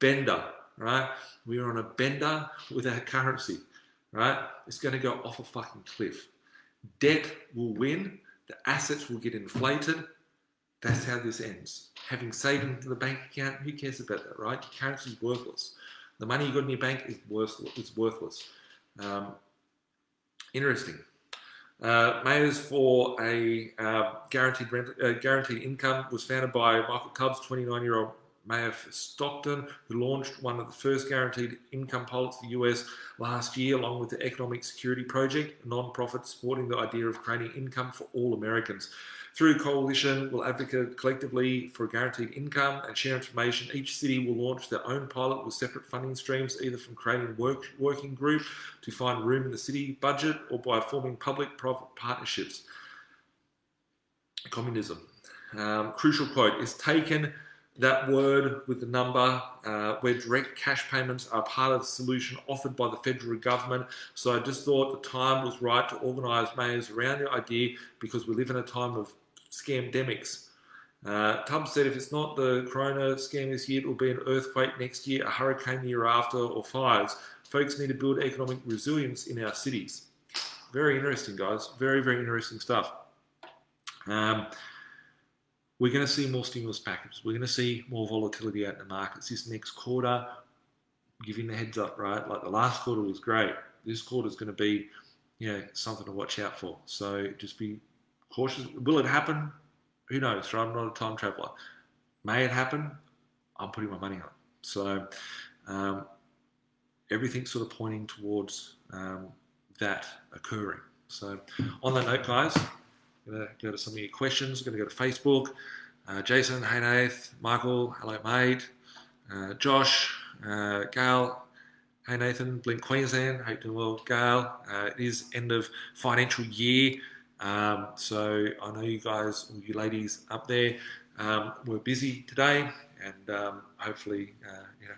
bender, right? We are on a bender with our currency, right? It's going to go off a fucking cliff. Debt will win. The assets will get inflated. That's how this ends. Having savings in the bank account, who cares about that, right? Your currency is worthless. The money you got in your bank is worthless. It's worthless. Um, interesting. Uh, Mayors for a uh, guaranteed rent, uh, guaranteed income was founded by Michael Tubbs, 29 year old Mayor Stockton, who launched one of the first guaranteed income pilots in the US last year, along with the Economic Security Project, a non-profit supporting the idea of creating income for all Americans. Through Coalition, we'll advocate collectively for guaranteed income and share information. Each city will launch their own pilot with separate funding streams, either from creating work, working group to find room in the city budget or by forming public-private partnerships. Communism. Um, crucial quote is taken that word with the number uh, where direct cash payments are part of the solution offered by the federal government. So I just thought the time was right to organise mayors around the idea because we live in a time of scamdemics. Uh, Tubbs said if it's not the corona scam this year, it will be an earthquake next year, a hurricane the year after, or fires. Folks need to build economic resilience in our cities. Very interesting, guys. Very, very interesting stuff. Um, we're going to see more stimulus packages. We're going to see more volatility out in the markets this next quarter. Giving the heads up, right? Like the last quarter was great. This quarter is going to be, you know, something to watch out for. So just be cautious. Will it happen? Who knows? Right? I'm not a time traveler. May it happen? I'm putting my money on. So um, everything's sort of pointing towards um, that occurring. So on that note, guys, going to go to some of your questions. I'm going to go to Facebook. Uh, Jason, hey Nath, Michael, hello mate, uh, Josh, uh, Gail, hey Nathan, Blink Queensland, hope you're well, Gail. Uh, it is end of financial year, um, so I know you guys, you ladies up there, um, we're busy today, and um, hopefully, uh, you know,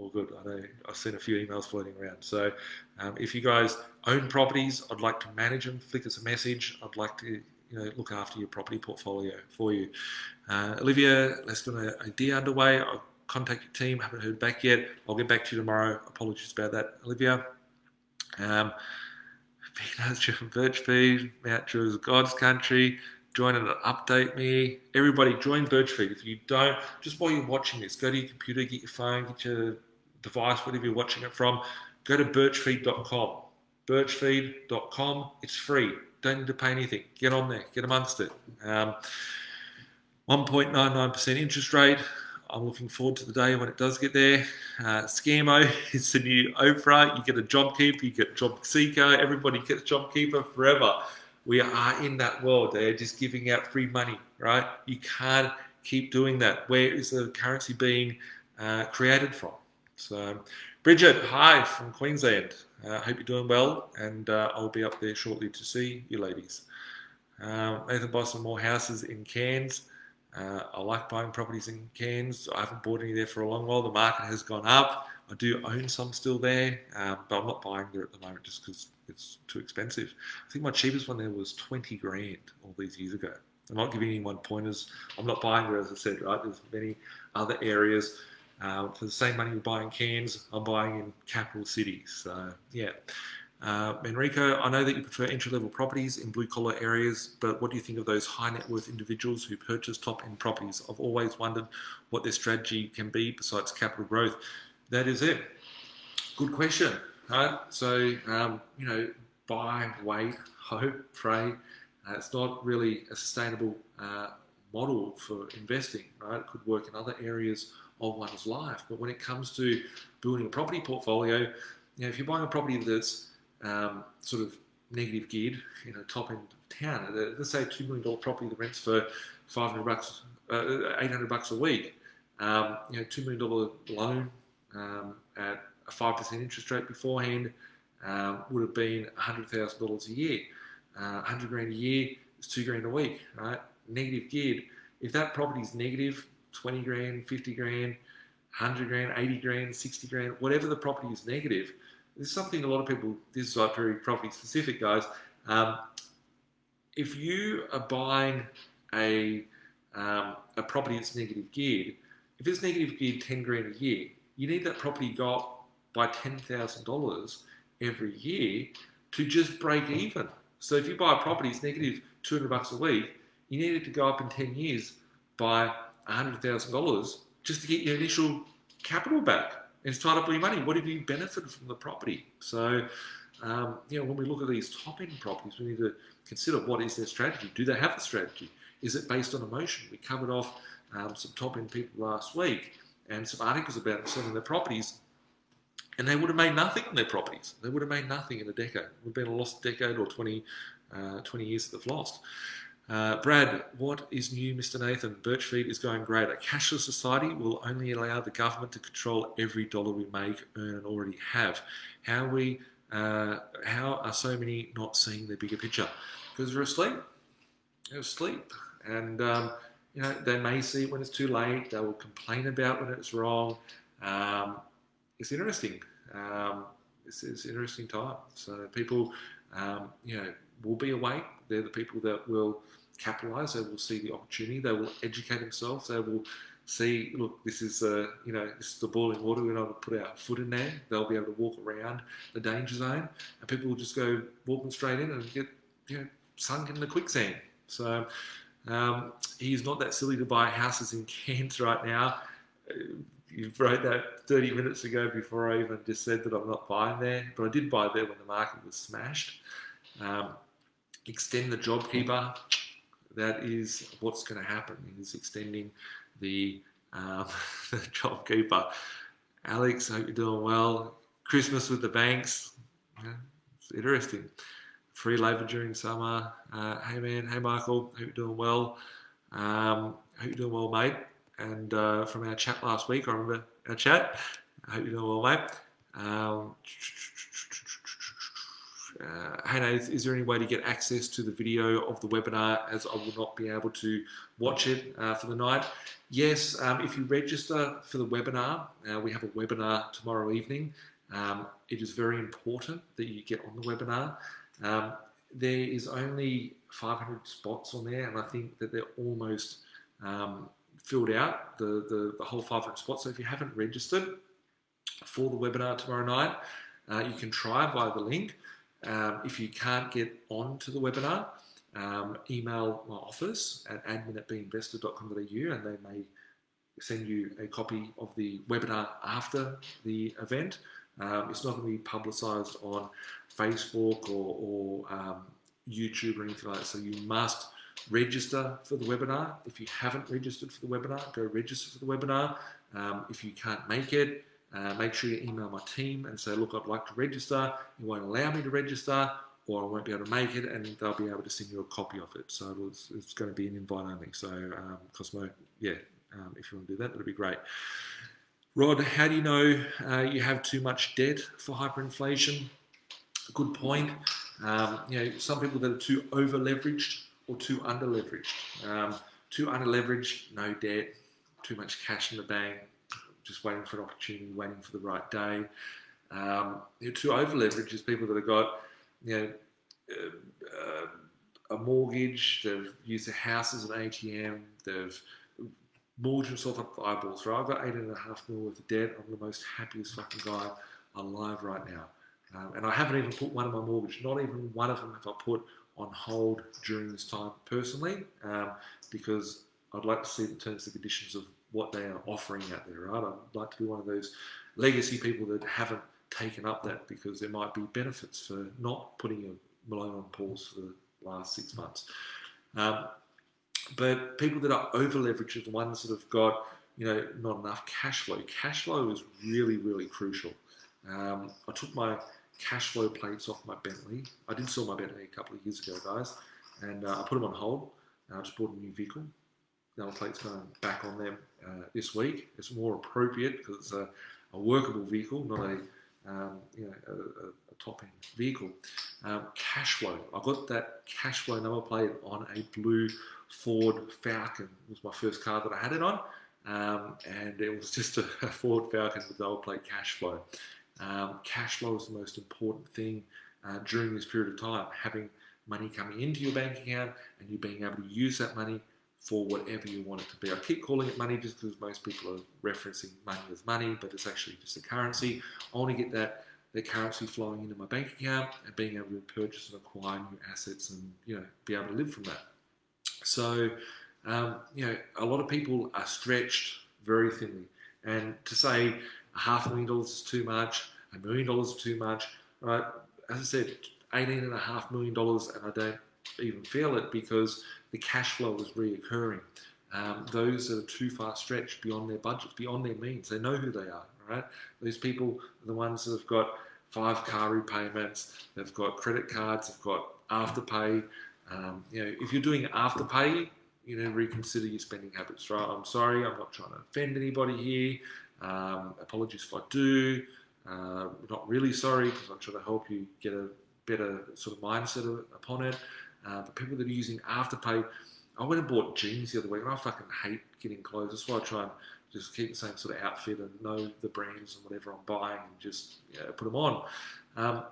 all good. I know I've seen a few emails floating around. So um, if you guys own properties, I'd like to manage them. Flick us a message. I'd like to you know, look after your property portfolio for you. Uh, Olivia, let's get an idea underway. I'll contact your team. Haven't heard back yet. I'll get back to you tomorrow. Apologies about that, Olivia. Um, from Birchfeed, Mount Druitt's God's Country. Join and update me. Everybody, join Birchfeed. If you don't, just while you're watching this, go to your computer, get your phone, get your device, whatever you're watching it from. Go to birchfeed.com. Birchfeed.com. It's free. Don't need to pay anything. Get on there. Get amongst it. Um, 1.99% interest rate. I'm looking forward to the day when it does get there. Uh, Scammo is the new Oprah. You get a job keeper, you get job seeker. Everybody gets job keeper forever. We are in that world. They're just giving out free money, right? You can't keep doing that. Where is the currency being uh, created from? So, Bridget, hi from Queensland. I uh, hope you're doing well, and uh, I'll be up there shortly to see you ladies. Uh, Nathan bought some more houses in Cairns. Uh, I like buying properties in Cairns. I haven't bought any there for a long while. The market has gone up. I do own some still there, um, but I'm not buying there at the moment just because it's too expensive. I think my cheapest one there was 20 grand all these years ago. I'm not giving anyone pointers. I'm not buying there, as I said, right? There's many other areas. Uh, for the same money you're buying Cairns, I'm buying in capital cities. So, yeah. Uh, Enrico, I know that you prefer entry level properties in blue collar areas, but what do you think of those high net worth individuals who purchase top end properties? I've always wondered what their strategy can be besides capital growth. That is it. Good question. Right? So, um, you know, buy, wait, hope, pray. Uh, it's not really a sustainable uh, model for investing, right? It could work in other areas of one's life. But when it comes to building a property portfolio, you know, if you're buying a property that's um, sort of negative geared, in know, top end of town, uh, let's say a two million dollar property that rents for 500 bucks, uh, 800 bucks a week, um, you know, two million dollar loan um, at a five percent interest rate beforehand um, would have been hundred thousand dollars a year. Uh, 100 grand a year is two grand a week, right? Negative geared. If that property is negative, 20 grand, 50 grand, 100 grand, 80 grand, 60 grand, whatever the property is negative. This is something a lot of people, this is like very property specific, guys. Um, if you are buying a, um, a property that's negative geared, if it's negative geared 10 grand a year, you need that property go up by $10,000 every year to just break even. So if you buy a property, it's negative 200 bucks a week, you need it to go up in 10 years by $100,000 just to get your initial capital back. And it's tied up all your money. What have you benefited from the property? So, um, you know, when we look at these top end properties, we need to consider what is their strategy. Do they have a strategy? Is it based on emotion? We covered off um, some top end people last week. and some articles about selling their properties, and they would have made nothing on their properties. They would have made nothing in a decade. It would have been a lost decade or 20, uh, 20 years that they've lost. Uh, Brad, what is new, Mr. Nathan? Birchfeed is going great. A cashless society will only allow the government to control every dollar we make, earn, and already have. How we, uh, how are so many not seeing the bigger picture? Because they're asleep. They're asleep, and um, you know they may see when it's too late. They will complain about when it's wrong. Um, it's interesting. Um, it's, it's an interesting time. So people, um, you know, will be awake. They're the people that will capitalize. They will see the opportunity. They will educate themselves. They will see, look, this is uh, you know, this is the boiling water. We're not to put our foot in there. They'll be able to walk around the danger zone, and people will just go walking straight in and get you know sunk in the quicksand. So um, he's not that silly to buy houses in Cairns right now. You wrote that 30 minutes ago before I even just said that I'm not buying there, but I did buy there when the market was smashed. Um, extend the JobKeeper. That is what's going to happen. Is extending the, um, the JobKeeper. Alex, I hope you're doing well. Christmas with the banks. Yeah, it's interesting. Free labour during summer. Uh, hey man, hey Michael, hope you're doing well. Um, hope you're doing well, mate. And uh, from our chat last week, I remember our chat. I hope you're doing well, mate. Um, uh, Hannah, is, is, there any way to get access to the video of the webinar as I will not be able to watch it uh, for the night? Yes, um, if you register for the webinar, uh, we have a webinar tomorrow evening. Um, it is very important that you get on the webinar. Um, there is only 500 spots on there, and I think that they're almost um, filled out, the, the, the, whole 500 spots. So if you haven't registered for the webinar tomorrow night, uh, you can try via the link. Um, if you can't get on to the webinar, um, email my office at admin at binvested.com.au and they may send you a copy of the webinar after the event. Um, it's not going to be publicised on Facebook or, or um, YouTube or anything like that. So you must register for the webinar. If you haven't registered for the webinar, go register for the webinar. Um, if you can't make it, uh, make sure you email my team and say, look, I'd like to register. You won't allow me to register, or I won't be able to make it, and they'll be able to send you a copy of it. So it's, it's going to be an invite only. So um, Cosmo, yeah, um, if you want to do that, that'd be great. Rod, how do you know uh, you have too much debt for hyperinflation? Good point. Um, you know, some people that are too over leveraged or too under leveraged. Um, too under leveraged, no debt, too much cash in the bank, just waiting for an opportunity, waiting for the right day. Um, too over leveraged is people that have got, you know, uh, uh, a mortgage, they've used their house as an ATM, they've mortgaged themselves up the eyeballs, right? I've got eight and a half mil worth of debt. I'm the most happiest fucking guy alive right now. Um, and I haven't even put one of my mortgage, not even one of them have I put on hold during this time personally, um, because I'd like to see the terms and conditions of what they are offering out there, right? I'd like to be one of those legacy people that haven't taken up that because there might be benefits for not putting your loan on pause for the last six months. Um, but people that are over leveraged are the ones that have got, you know, not enough cash flow. Cash flow is really, really crucial. Um, I took my cash flow plates off my Bentley. I did sell my Bentley a couple of years ago, guys, and uh, I put them on hold. And I just bought a new vehicle. Now plates going back on them this week. It's more appropriate because it's a, a, workable vehicle, not a um, you know a, a, a top end vehicle. Um, cash flow. I got that cash flow number plate on a blue Ford Falcon. It was my first car that I had it on. Um, and it was just a, a Ford Falcon with old plate cash flow. Um, cash flow is the most important thing uh, during this period of time. Having money coming into your bank account and you being able to use that money for whatever you want it to be. I keep calling it money just because most people are referencing money as money, but it's actually just a currency. I want to get that the currency flowing into my bank account and being able to purchase and acquire new assets and you know be able to live from that. So um, you know a lot of people are stretched very thinly, and to say a half a million dollars is too much, a million dollars is too much, right? As I said, eighteen and a half million dollars, and I don't even feel it because the cash flow is reoccurring. um, those that are too far stretched beyond their budgets, beyond their means. They know who they are, right? These people are the ones that have got five car repayments, they've got credit cards, they've got afterpay. Um, you know, if you're doing afterpay, you know, reconsider your spending habits, right? I'm sorry, I'm not trying to offend anybody here. Um, apologies if I do. Uh, not really sorry because I'm trying to help you get a better sort of mindset upon it. Uh, but people that are using Afterpay, I went and bought jeans the other week, and I fucking hate getting clothes. That's why I try and just keep the same sort of outfit and know the brands and whatever I'm buying and just put them on. Um,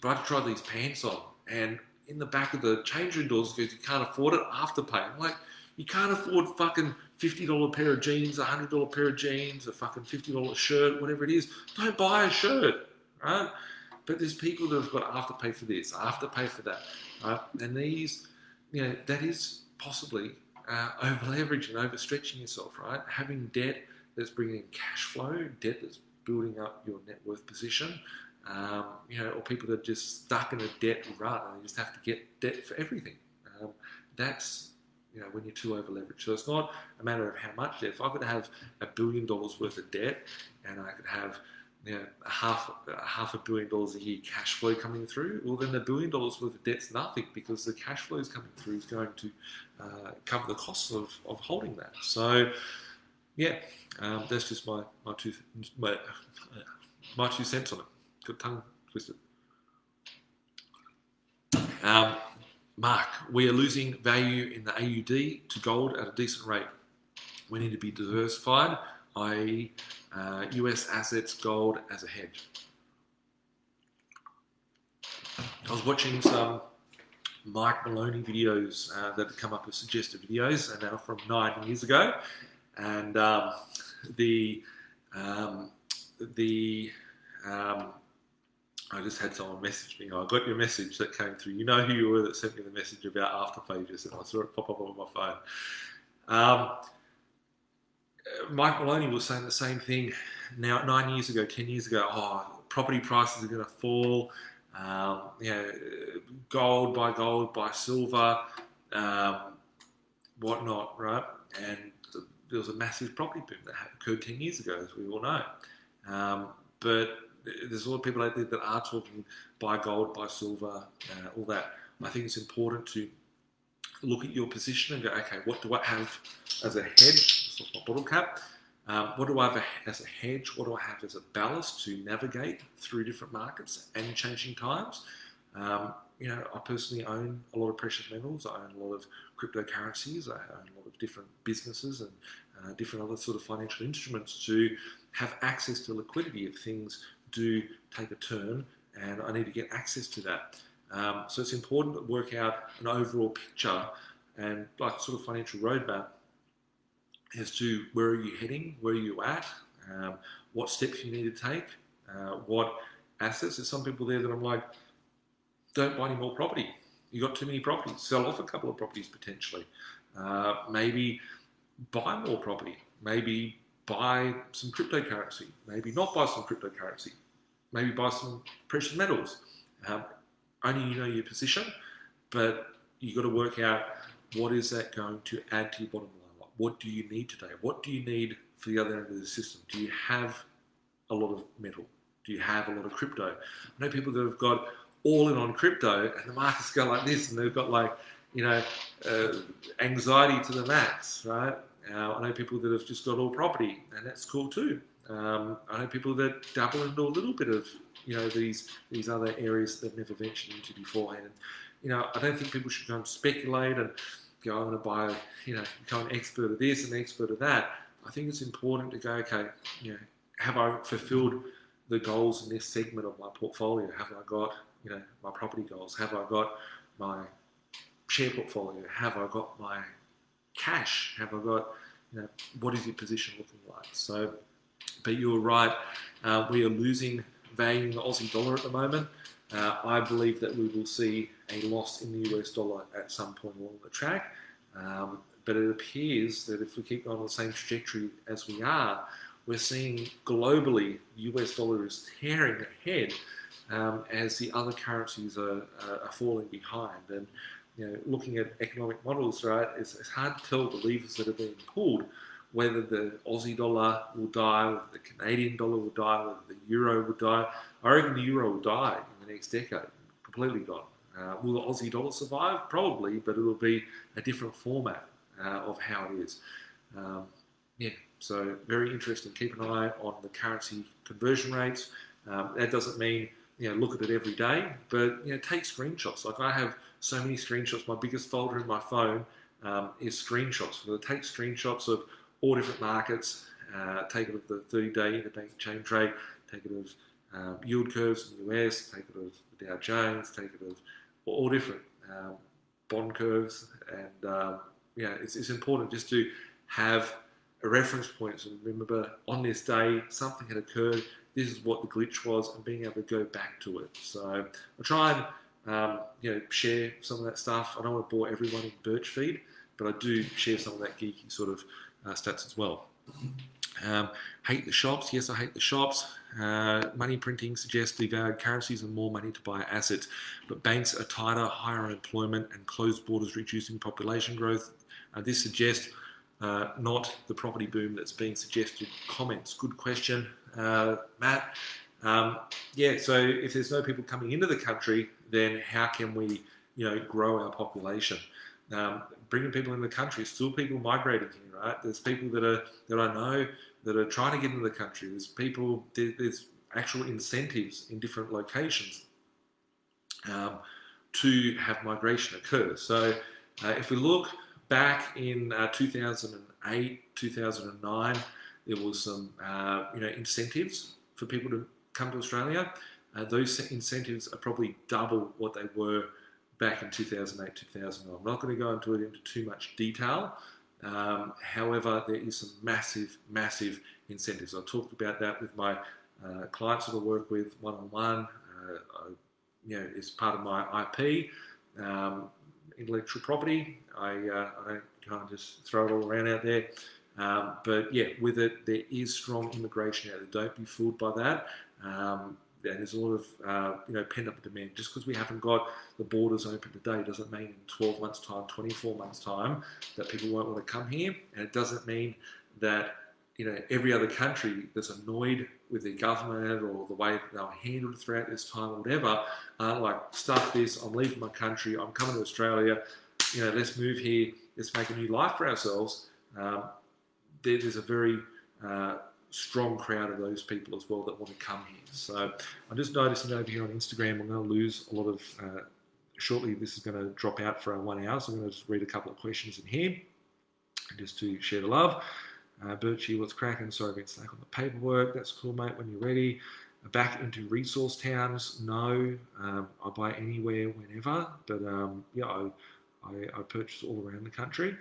but I tried these pants on, and in the back of the change room doors because you can't afford it Afterpay. I'm like, you can't afford fucking $50 pair of jeans, a $100 pair of jeans, a fucking $50 shirt, whatever it is. Don't buy a shirt, right? But there's people that have got I have to pay for this, I have to pay for that, right? And these, you know, that is possibly uh, over leveraging, overstretching yourself, right? Having debt that's bringing in cash flow, debt that's building up your net worth position, um, you know, or people that are just stuck in a debt rut and you just have to get debt for everything. Um, that's you know when you're too over leveraged. So it's not a matter of how much debt. If I could have a billion dollars worth of debt and I could have you know, half half a billion dollars a year cash flow coming through, well then the billion dollars worth of debt's nothing because the cash flow is coming through is going to uh, cover the costs of, of holding that. So yeah, um, that's just my my two my, my two cents on it. Good tongue twisted. Um, Mark, we are losing value in the AUD to gold at a decent rate. We need to be diversified, i.e., uh, US assets, gold as a hedge. I was watching some Mike Maloney videos uh, that had come up as suggested videos, and now from nine years ago. And um, the um, the um, I just had someone message me. I got your message that came through. You know who you were that sent me the message about Afterpages, and I saw it pop up on my phone. Mike Maloney was saying the same thing now nine years ago, ten years ago. Oh, property prices are going to fall. Um, you know, gold by gold by silver, um, whatnot, right? And there was a massive property boom that occurred ten years ago, as we all know. Um, but there's a lot of people out there that are talking buy gold, buy silver, uh, all that. I think it's important to look at your position and go, okay, what do I have as a hedge? My bottle cap. Um, what do I have as a hedge? What do I have as a ballast to navigate through different markets and changing times? Um, you know, I personally own a lot of precious metals. I own a lot of cryptocurrencies. I own a lot of different businesses and uh, different other sort of financial instruments to have access to liquidity if things do take a turn and I need to get access to that. Um, so it's important to work out an overall picture and like sort of financial roadmap as to where are you heading, where are you at, um, what steps you need to take, uh, what assets. There's some people there that I'm like, don't buy any more property. You got too many properties. Sell off a couple of properties potentially. Uh, maybe buy more property. Maybe buy some cryptocurrency. Maybe not buy some cryptocurrency. Maybe buy some precious metals. Um, only you know your position, but you've got to work out what is that going to add to your bottom line. What do you need today? What do you need for the other end of the system? Do you have a lot of metal? Do you have a lot of crypto? I know people that have got all in on crypto and the markets go like this and they've got like, you know, uh, anxiety to the max, right? Uh, I know people that have just got all property and that's cool too. Um, I know people that dabble into a little bit of you know these these other areas they've never ventured into beforehand. And, you know, I don't think people should go and speculate and go, to buy, you know, become an expert of this and an expert of that. I think it's important to go, okay, you know, have I fulfilled the goals in this segment of my portfolio? Have I got, you know, my property goals? Have I got my share portfolio? Have I got my cash? Have I got, you know, what is your position looking like? So but you're right, uh, we are losing value in the Aussie dollar at the moment. Uh, I believe that we will see a loss in the US dollar at some point along the track. Um, but it appears that if we keep going on the same trajectory as we are, we're seeing globally US dollar is tearing ahead um, as the other currencies are, are, falling behind. And you know, looking at economic models, right, it's, it's hard to tell the levers that are being pulled, whether the Aussie dollar will die, whether the Canadian dollar will die, whether the euro will die. I reckon the euro will die the next decade, completely gone. Uh, will the Aussie dollar survive? Probably, but it will be a different format uh, of how it is. Um, yeah, so very interesting. Keep an eye on the currency conversion rates. Um, that doesn't mean you know look at it every day, but you know take screenshots. Like I have so many screenshots. My biggest folder in my phone um, is screenshots. So take screenshots of all different markets. Uh, take it of the 30-day interbank chain trade. Take it of um, yield curves in the US. Take it of the Dow Jones. Take it of all different um, bond curves. And um, yeah, it's, it's important just to have a reference point. So remember, on this day, something had occurred. This is what the glitch was, and being able to go back to it. So I try and um, you know share some of that stuff. I don't want to bore everyone in Birchfeed, but I do share some of that geeky sort of uh, stats as well. Um, hate the shops. Yes, I hate the shops. Uh, money printing suggests devalued currencies and more money to buy assets, but banks are tighter, higher unemployment, and closed borders reducing population growth. Uh, this suggests uh, not the property boom that's being suggested. Comments. Good question, uh, Matt. Um, yeah, so if there's no people coming into the country, then how can we, you know, grow our population? Um, bringing people in the country, still people migrating right? There's people that are that I know that are trying to get into the country. There's people, there's actual incentives in different locations um, to have migration occur. So uh, if we look back in uh, 2008, 2009, there was some uh, you know incentives for people to come to Australia. Uh, those incentives are probably double what they were back in 2008, 2009. I'm not going to go into it into too much detail, um, however, there is some massive, massive incentives. I talked about that with my uh, clients that I work with one on one. You know, as part of my IP, um, intellectual property. I, uh, I don't kind of just throw it all around out there. Um, but yeah, with it, there is strong immigration out there. Don't be fooled by that. Um, and there's a lot of uh, you know pent up demand. Just because we haven't got the borders open today doesn't mean in 12 months' time, 24 months' time that people won't want to come here, and it doesn't mean that you know every other country that's annoyed with their government or the way they were handled throughout this time or whatever like stuff this. I'm leaving my country. I'm coming to Australia. You know, let's move here. Let's make a new life for ourselves. Um, there, there's a very uh, strong crowd of those people as well that want to come here. So I'm just noticing over here on Instagram, I'm going to lose a lot of. Uh, shortly, this is going to drop out for our one hour, so I'm going to just read a couple of questions in here, just to share the love. Uh, Birchie, what's cracking? Sorry, been stuck on the paperwork. That's cool, mate. When you're ready, back into resource towns. No, um, I buy anywhere, whenever, but um, yeah, I, I, I, purchase all around the country.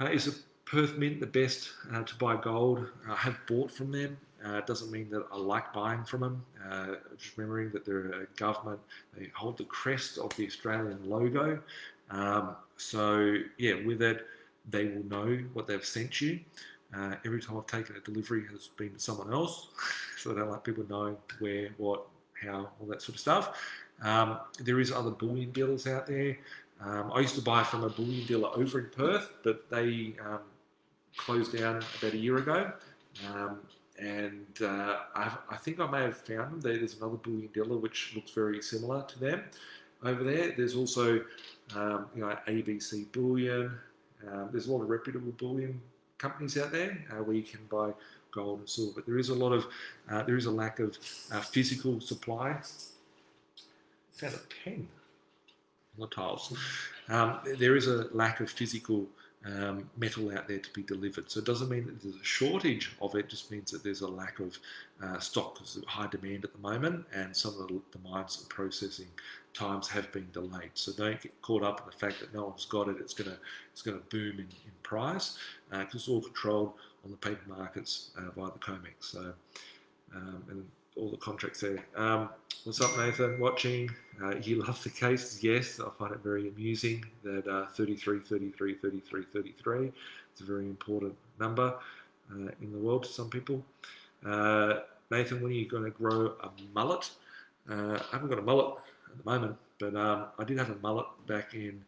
Uh, is a Perth Mint, the best uh, to buy gold. I have bought from them. Uh, it doesn't mean that I like buying from them. Uh, just remembering that they're a government, they hold the crest of the Australian logo. Um, so, yeah, with it, they will know what they've sent you. Uh, every time I've taken a delivery has been to someone else, so they don't like people knowing where, what, how, all that sort of stuff. Um, there is other bullion dealers out there. Um, I used to buy from a bullion dealer over in Perth, but they um, closed down about a year ago. Um, and uh, i think I may have found them. There's another bullion dealer which looks very similar to them over there. There's also um, you know ABC Bullion. Um, there's a lot of reputable bullion companies out there uh, where you can buy gold and silver. But there is a lot of uh, there is a lack of uh, physical supply. Found a pen on the tiles. Um, there is a lack of physical um, metal out there to be delivered. So it doesn't mean that there's a shortage of it, just means that there's a lack of uh, stock because of high demand at the moment and some of the, the mines and processing times have been delayed. So don't get caught up in the fact that no one's got it, it's going to it's gonna boom in, in price because uh, it's all controlled on the paper markets uh, by the COMEX. So, um, and all the contracts there. Um, what's up, Nathan? Watching. Uh, you love the cases? Yes, I find it very amusing that uh, 33, 33, 33, 33. It's a very important number uh, in the world to some people. Uh, Nathan, when are you going to grow a mullet? Uh, I haven't got a mullet at the moment. But um, I did have a mullet back in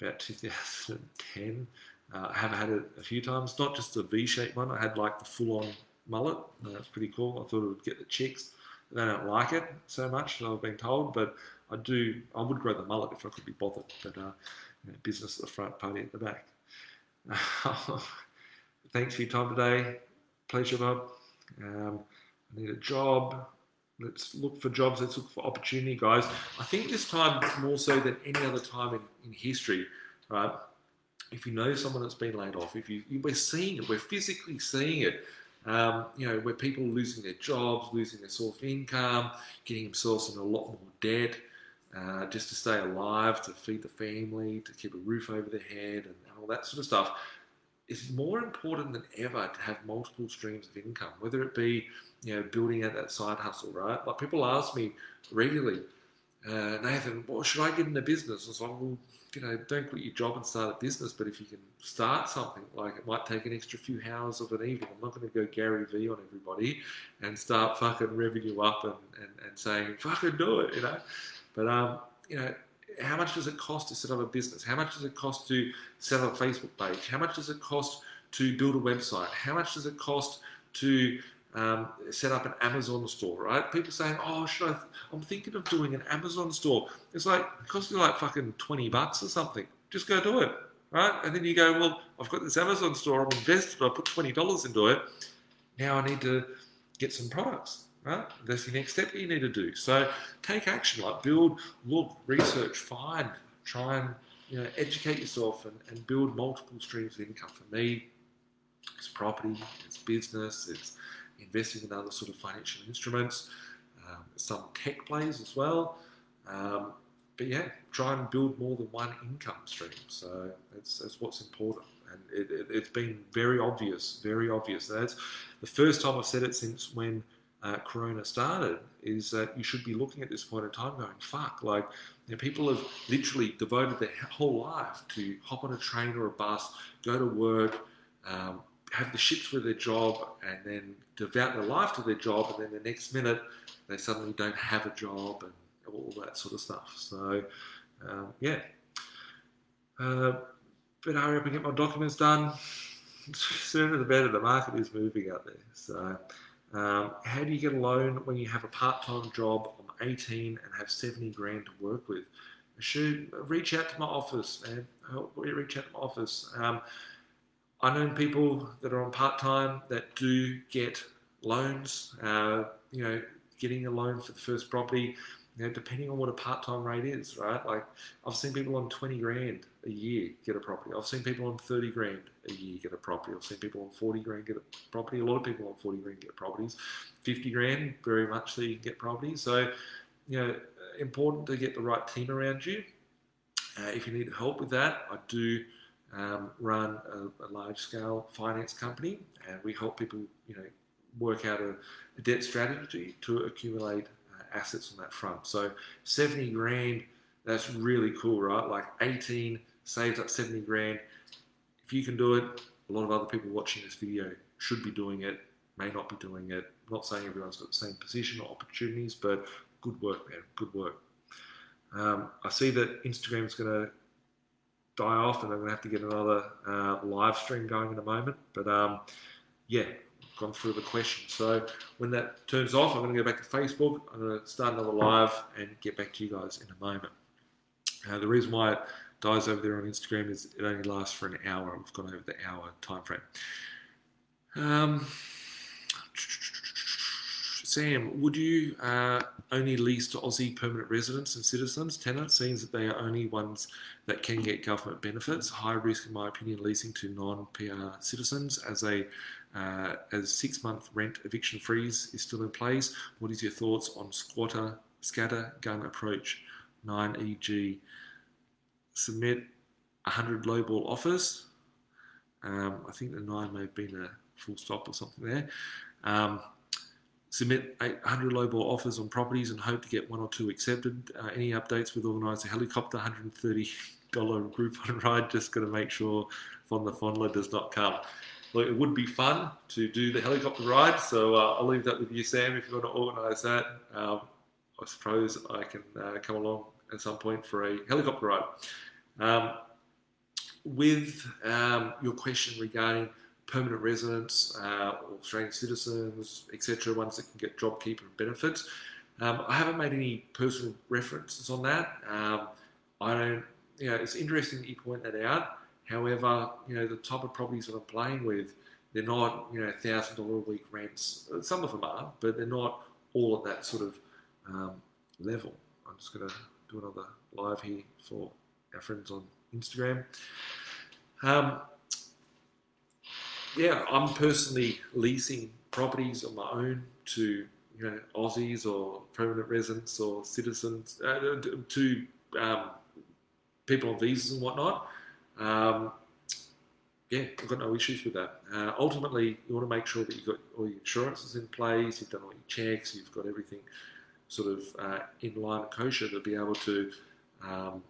about 2010. Uh, I have had it a few times, not just the V-shaped one. I had like the full-on mullet. That's pretty cool. I thought it would get the chicks. They don't like it so much, I've been told, but I do. I would grow the mullet if I could be bothered. But uh, business at the front, party at the back. Thanks for your time today. Pleasure, Bob. Um, I need a job. Let's look for jobs. Let's look for opportunity, guys. I think this time more so than any other time in, in history, right? If you know someone that's been laid off, if you we're seeing it, we're physically seeing it. Um, you know, where people are losing their jobs, losing their source of income, getting themselves in a lot more debt, uh, just to stay alive, to feed the family, to keep a roof over their head, and, all that sort of stuff. It's more important than ever to have multiple streams of income, whether it be you know building out that side hustle, right? Like people ask me regularly, uh, Nathan, well, should I get into business? I was like, well, you know, don't quit your job and start a business, but if you can start something, like it might take an extra few hours of an evening. I'm not going to go Gary V on everybody and start fucking revenue up and, and, and saying, fucking do it, you know. But, um, you know, how much does it cost to set up a business? How much does it cost to set up a Facebook page? How much does it cost to build a website? How much does it cost to um, set up an Amazon store, right? People saying, "Oh, should I? I'm thinking of doing an Amazon store." It's like it costs you like fucking twenty bucks or something. Just go do it, right? And then you go, "Well, I've got this Amazon store. I'm invested. I put twenty dollars into it. Now I need to get some products." Right? That's the next step you need to do. So take action, like build, look, research, find, try and you know, educate yourself and, and build multiple streams of income. For me, it's property, it's business, it's investing in other sort of financial instruments, um, some tech plays as well. Um, but yeah, try and build more than one income stream. So that's, that's what's important. And it, has it, been very obvious, very obvious. That's the first time I've said it since when uh, Corona started, is that you should be looking at this point in time going, fuck, like you know, people have literally devoted their whole life to hop on a train or a bus, go to work, um, have the shits for their job and then devote their life to their job, and then the next minute they suddenly don't have a job and all that sort of stuff. So, um, yeah. Uh, but I hope I get my documents done. Sooner the better. The market is moving out there. So, um, how do you get a loan when you have a part-time job? I'm 18 and have 70 grand to work with. Should reach out to my office, man. Reach out to my office. Um, I know people that are on part time that do get loans. Uh, you know, getting a loan for the first property, you know, depending on what a part time rate is, right? Like I've seen people on twenty grand a year get a property. I've seen people on thirty grand a year get a property. I've seen people on forty grand get a property. A lot of people on forty grand get properties. Fifty grand, very much so you can get properties. So, you know, important to get the right team around you. Uh, if you need help with that, I do um, run a, a, large scale finance company, and we help people, you know, work out a, a debt strategy to accumulate uh, assets on that front. So 70 grand, that's really cool, right? Like 18 saves up 70 grand. If you can do it, a lot of other people watching this video should be doing it, may not be doing it. I'm not saying everyone's got the same position or opportunities, but good work, man. Good work. Um, I see that Instagram's going to die off, and I'm going to have to get another uh, live stream going in a moment. But um, yeah, gone through the questions. So when that turns off, I'm going to go back to Facebook. I'm going to start another live and get back to you guys in a moment. Uh, the reason why it dies over there on Instagram is it only lasts for an hour. We've gone over the hour time frame. Um, Sam, would you uh, only lease to Aussie permanent residents and citizens, tenants, seeing that they are only ones that can get government benefits? High risk, in my opinion, leasing to non-PR citizens as a uh, as six-month rent eviction freeze is still in place. What is your thoughts on squatter scatter gun approach? 9EG submit 100 lowball offers. Um, I think the nine may have been a full stop or something there. Um, submit 800 lowball offers on properties and hope to get one or two accepted. Uh, any updates with organise a helicopter $130 Groupon ride? Just going to make sure Fond the Fondler does not come. Look, it would be fun to do the helicopter ride, so uh, I'll leave that with you, Sam, if you want to organise that. Um, I suppose I can uh, come along at some point for a helicopter ride. Um, with um, your question regarding permanent residents uh, Australian citizens, etc., ones that can get JobKeeper benefits, um, I haven't made any personal references on that. Um, I don't, you know, it's interesting that you point that out. However, you know, the type of properties that I'm playing with, they're not, you know, thousand dollar a week rents. Some of them are, but they're not all at that sort of um, level. I'm just going to do another live here for our friends on Instagram. Um, yeah, I'm personally leasing properties on my own to you know Aussies or permanent residents or citizens uh, to um, people on visas and whatnot. Um, yeah, I've got no issues with that. Uh, ultimately, you want to make sure that you've got all your insurances in place, you've done all your checks, you've got everything sort of uh, in line and kosher to be able to um,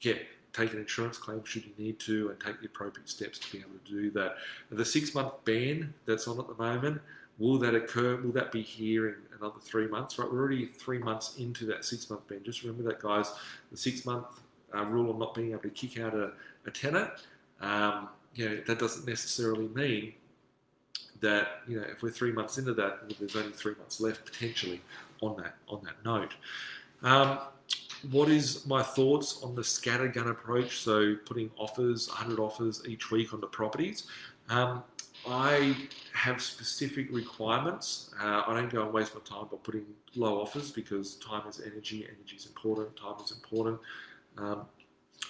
get take an insurance claim should you need to and take the appropriate steps to be able to do that. The six month ban that's on at the moment, will that occur? Will that be here in another three months? Right, we're already three months into that six month ban. Just remember that, guys. The six month uh, rule of not being able to kick out a, a tenant, um, you know, that doesn't necessarily mean that you know if we're three months into that, well, there's only three months left potentially on that on that note. Um, what is my thoughts on the scattergun approach? So putting offers, 100 offers each week on the properties. Um, I have specific requirements. Uh, I don't go and waste my time by putting low offers because time is energy. Energy is important. Time is important. Um,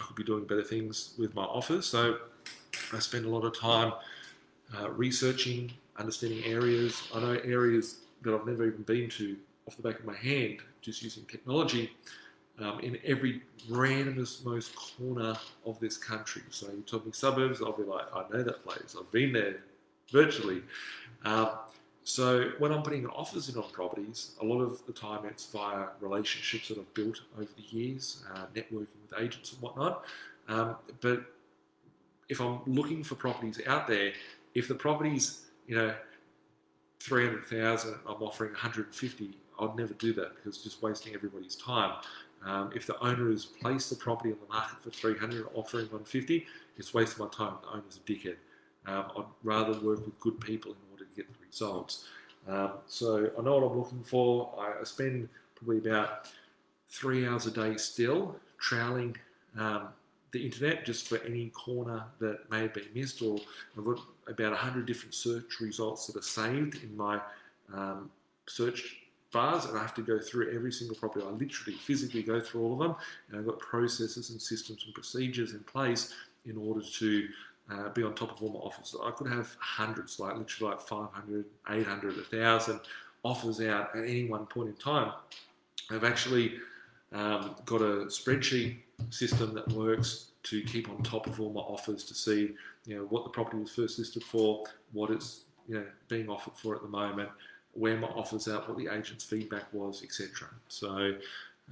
I could be doing better things with my offers. So I spend a lot of time uh, researching, understanding areas. I know areas that I've never even been to off the back of my hand, just using technology um, in every randomest most corner of this country. So you told me suburbs, I'll be like, I know that place. I've been there virtually. Um, so when I'm putting offers in on properties, a lot of the time it's via relationships that I've built over the years, uh, networking with agents and whatnot. Um, but if I'm looking for properties out there, if the property's you know 300,000, I'm offering 150. I'd never do that because it's just wasting everybody's time. Um, if the owner has placed the property on the market for 300 offering 150, it's wasting my time. The owner's a dickhead. Um, I'd rather work with good people in order to get the results. Um, so I know what I'm looking for. I, I, spend probably about three hours a day still troweling um, the internet just for any corner that may have been missed or I've got about 100 different search results that are saved in my um, search bars and I have to go through every single property. I literally physically go through all of them and I've got processes and systems and procedures in place in order to uh, be on top of all my offers. I could have hundreds, like literally like 500, 800, 1,000 offers out at any one point in time. I've actually um, got a spreadsheet system that works to keep on top of all my offers to see you know what the property was first listed for, what it's you know being offered for at the moment, where my offers out, what the agent's feedback was, etc. So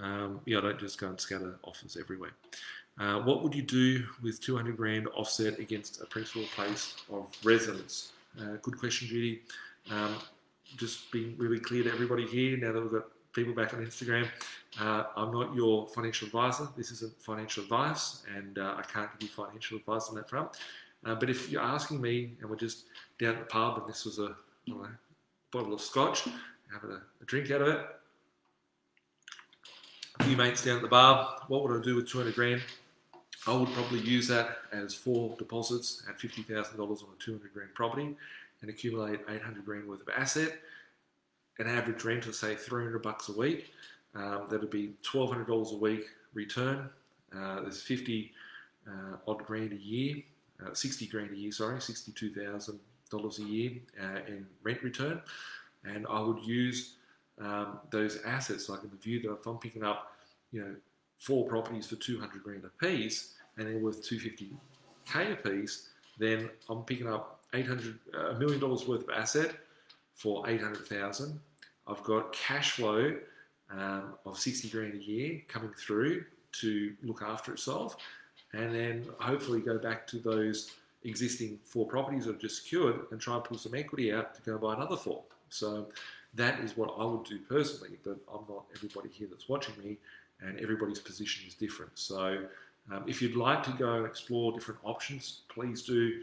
um, yeah, I don't just go and scatter offers everywhere. Uh, what would you do with 200 grand offset against a principal place of residence? Uh, good question, Judy. Um, just being really clear to everybody here now that we've got people back on Instagram. Uh, I'm not your financial advisor. This isn't financial advice, and uh, I can't give you financial advice on that front. Uh, but if you're asking me, and we're just down at the pub, and this was a know, bottle of scotch, having a, a drink out of it, a few mates down at the bar, what would I do with 200 grand? I would probably use that as four deposits at $50,000 on a 200 grand property and accumulate 800 grand worth of asset. An average rent of say 300 bucks a week. Um, that would be $1,200 a week return. Uh, there's 50 uh, odd grand a year, uh, 60 grand a year, sorry, $62,000 a year uh, in rent return. And I would use um, those assets, like in the view that if I'm picking up, you know, four properties for 200 grand a piece and they're worth 250k a piece, then I'm picking up 800 a million dollars worth of asset for 800,000. I've got cash flow um, of 60 grand a year coming through to look after itself, and then hopefully go back to those existing four properties I've just secured and try and pull some equity out to go buy another four. So that is what I would do personally, but I'm not everybody here that's watching me and everybody's position is different. So, um, if you'd like to go and explore different options, please do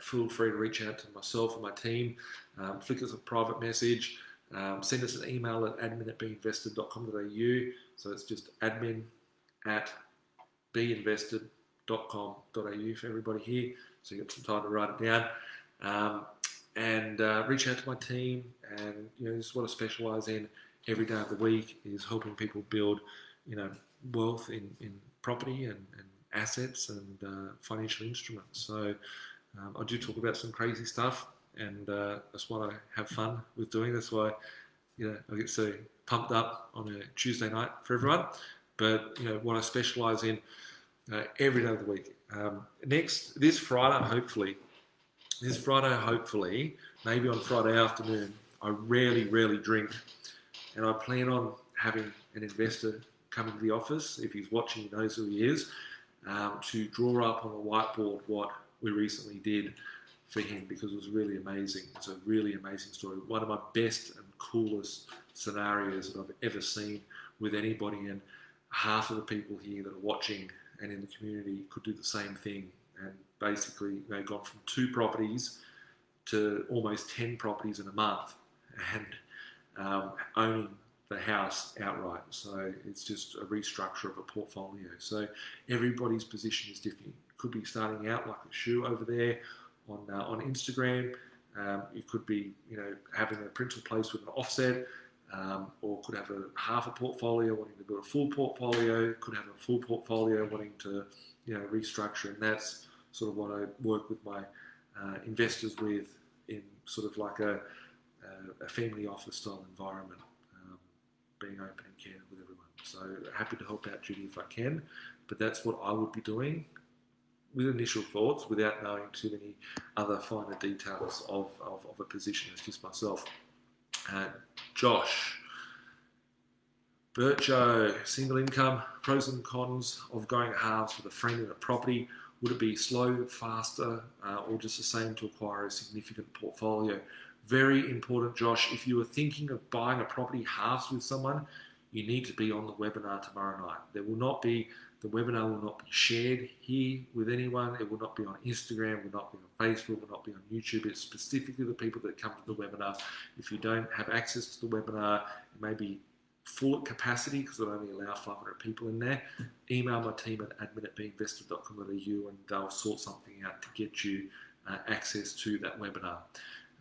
feel free to reach out to myself and my team. Um, flick us a private message. Um, send us an email at admin at binvested.com.au. So it's just admin at binvested.com.au for everybody here. So you got some time to write it down. Um, and uh, reach out to my team. And you know, this is what I specialise in every day of the week is helping people build, you know, wealth in, in property and, and assets and uh, financial instruments. So um, I do talk about some crazy stuff, and uh, that's what I have fun with doing. That's why you know I get so pumped up on a Tuesday night for everyone. But you know what I specialise in uh, every day of the week. Um, next this Friday, hopefully, this Friday, hopefully, maybe on Friday afternoon, I rarely, rarely drink, and I plan on having an investor come into the office. If he's watching, he knows who he is. Um, to draw up on a whiteboard what we recently did for him because it was really amazing. It's a really amazing story. One of my best and coolest scenarios that I've ever seen with anybody, and half of the people here that are watching and in the community could do the same thing. And basically, they have gone from two properties to almost 10 properties in a month and um, owning the house outright. So it's just a restructure of a portfolio. So everybody's position is different. Could be starting out like a shoe over there on uh, on Instagram. Um, could be you know having a principal place with an offset, um, or could have a half a portfolio wanting to build a full portfolio. Could have a full portfolio wanting to you know restructure, and that's sort of what I work with my uh, investors with in sort of like a, a family office style environment being open and candid with everyone. So happy to help out Judy if I can, but that's what I would be doing with initial thoughts without knowing too many other finer details of, of, of a position as just myself. Josh, Bircho, single income, pros and cons of going halves with a friend in a property. Would it be slow, faster, uh, or just the same to acquire a significant portfolio? Very important, Josh. If you are thinking of buying a property halves with someone, you need to be on the webinar tomorrow night. There will not be the webinar will not be shared here with anyone. It will not be on Instagram, it will not be on Facebook, it will not be on YouTube. It's specifically the people that come to the webinar. If you don't have access to the webinar, it may be full at capacity because it only allow 500 people in there. Email my team at admin at binvested.com.au and they'll sort something out to get you uh, access to that webinar.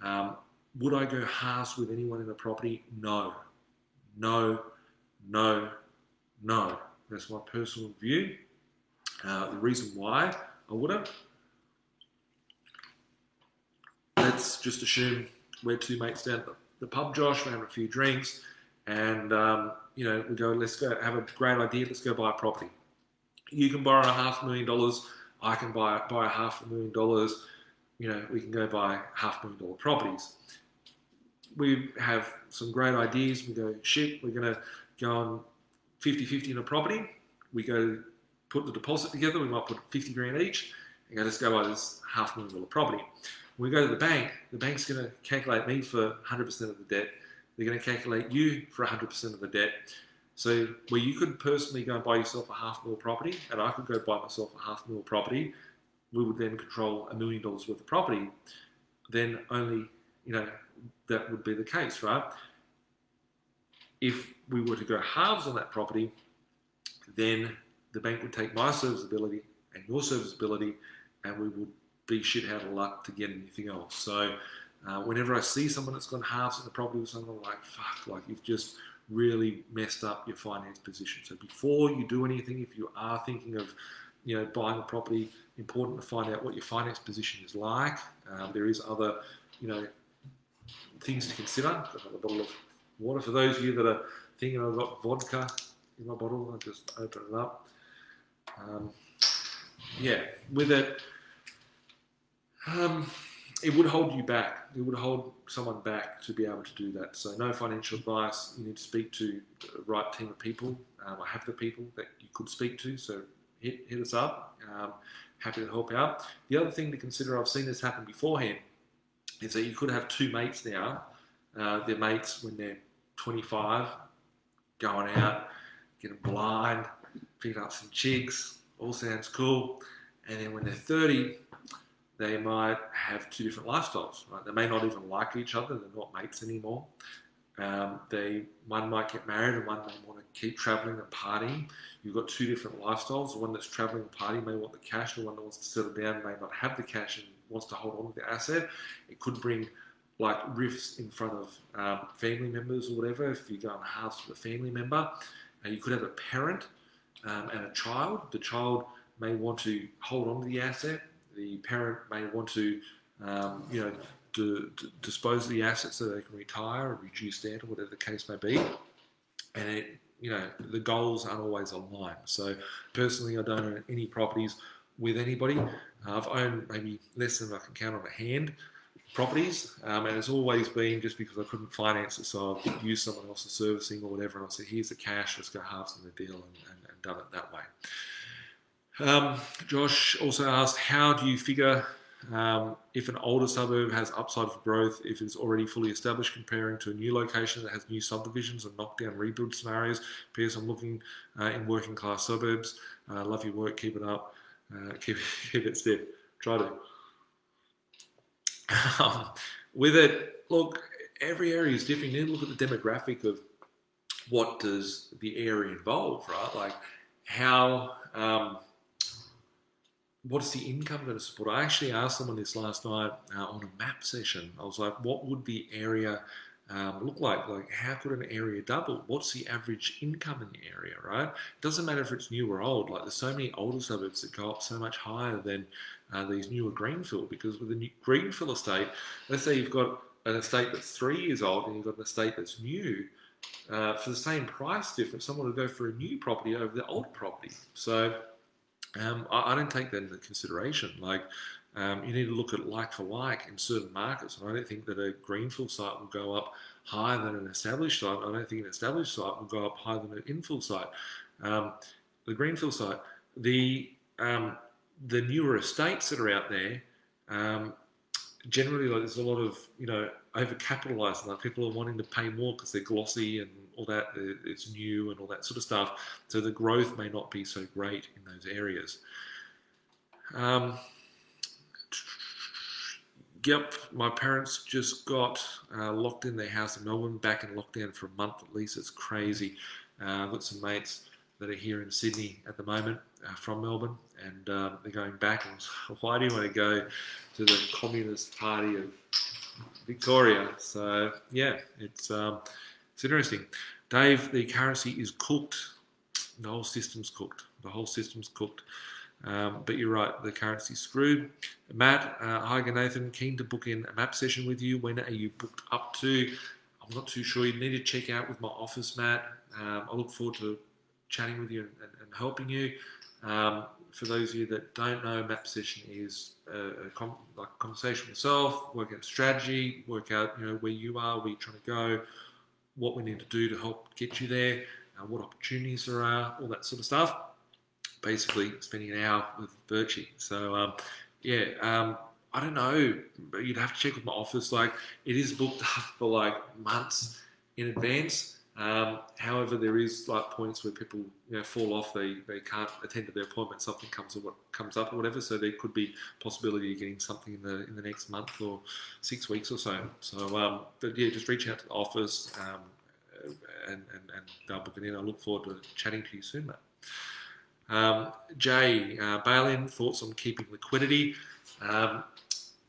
Um, would I go halves with anyone in the property? No. No, no, no. That's my personal view. Uh, the reason why I wouldn't, let's just assume we're two mates down at the pub, Josh, we're having a few drinks, and um, you know, we go, let's go have a great idea, let's go buy a property. You can borrow a half million dollars, I can buy buy a half a million dollars, you know, we can go buy half million dollar properties we have some great ideas. We go, shit, we're going to go on 50 50 in a property. We go put the deposit together. We might put 50 grand each and go, let's go buy this half million dollar property. When we go to the bank, the bank's going to calculate me for 100% of the debt. They're going to calculate you for 100% of the debt. So where you could personally go and buy yourself a half mil property, and I could go buy myself a half mil property, we would then control a million dollars worth of property. Then only, you know, that would be the case, right? If we were to go halves on that property, then the bank would take my serviceability and your serviceability, and we would be shit out of luck to get anything else. So, uh, whenever I see someone that's gone halves on the property with someone, I'm like, fuck, like you've just really messed up your finance position. So, before you do anything, if you are thinking of you know, buying a property, important to find out what your finance position is like. Um, there is other, you know, things to consider. I've got bottle of water. For those of you that are thinking I've got vodka in my bottle, I'll just open it up. Um, yeah, with it, um, it would hold you back. It would hold someone back to be able to do that. So, no financial advice. You need to speak to the right team of people. Um, I have the people that you could speak to, so hit, hit us up. Um, happy to help out. The other thing to consider, I've seen this happen beforehand is that you could have two mates now. Uh, they're mates when they're 25, going out, getting blind, picking up some chicks, all sounds cool. And then when they're 30, they might have two different lifestyles. Right? They may not even like each other. They're not mates anymore. Um, they one might get married and one may want to keep traveling and partying. You've got two different lifestyles. The one that's traveling and partying may want the cash. The one that wants to settle down may not have the cash and wants to hold on to the asset. It could bring like rifts in front of um, family members or whatever. If you go on a house with a family member, uh, you could have a parent um, and a child. The child may want to hold on to the asset. The parent may want to, um, you know, dispose of the assets so they can retire or reduce debt or whatever the case may be. And it, you know, the goals aren't always aligned. So personally, I don't own any properties with anybody. Uh, I've owned maybe less than I can count on a hand properties, um, and it's always been just because I couldn't finance it, so I've used someone else's servicing or whatever, and I said, "Here's the cash, let's go halves in the deal," and, and, and done it that way. Um, Josh also asked, "How do you figure um, if an older suburb has upside for growth if it's already fully established comparing to a new location that has new subdivisions and knockdown rebuild scenarios. P.S. I'm looking uh, in working class suburbs. Uh, love your work. Keep it up. Uh, keep, keep it stiff. Try to. Um, with it, look, every area is different. You need to look at the demographic of what does the area involve, right? Like how um, what's the income going to support? I actually asked someone this last night uh, on a map session. I was like, what would the area um, look like? Like, how could an area double? What's the average income in the area, right? It doesn't matter if it's new or old. Like, there's so many older suburbs that go up so much higher than uh, these newer greenfield because with a new greenfield estate, let's say you've got an estate that's three years old and you've got an estate that's new. Uh, for the same price difference, someone would go for a new property over the old property. So um, I, I, don't take that into consideration. Like, um, you need to look at like for like in certain markets. And I don't think that a greenfield site will go up higher than an established site. I don't think an established site will go up higher than an infill site. Um, the greenfield site, the um, the newer estates that are out there, um, generally like there's a lot of you know overcapitalized. Like people are wanting to pay more because they're glossy and all that. It's new and all that sort of stuff. So the growth may not be so great in those areas. Um, yep, my parents just got uh, locked in their house in Melbourne, back in lockdown for a month at least. It's crazy. Uh, I've got some mates that are here in Sydney at the moment uh, from Melbourne, and um, they're going back. And why do you want to go to the Communist Party of Victoria? So yeah, it's um, it's interesting. Dave, the currency is cooked. The whole system's cooked. The whole system's cooked. Um, but you're right, the currency's screwed. Matt, uh, hi Nathan, keen to book in a map session with you. When are you booked up to? I'm not too sure. You need to check out with my office, Matt. Um, I look forward to chatting with you and, and, helping you. Um, for those of you that don't know, map session is a, a com- like conversation with yourself, work out strategy, work out you know where you are, where you're trying to go, what we need to do to help get you there, uh, what opportunities there are, all that sort of stuff. Basically, spending an hour with Birchie. So, um, yeah, um, I don't know. You'd have to check with my office. Like, it is booked up for like months in advance. Um, however, there is like points where people you know fall off. They they can't attend to their appointment. Something comes or what comes up or whatever. So there could be possibility of getting something in the in the next month or six weeks or so. So, um, but yeah, just reach out to the office um, and, and and they'll book it in. I look forward to chatting to you soon, mate. Um, Jay, uh, bail in. Thoughts on keeping liquidity? Um,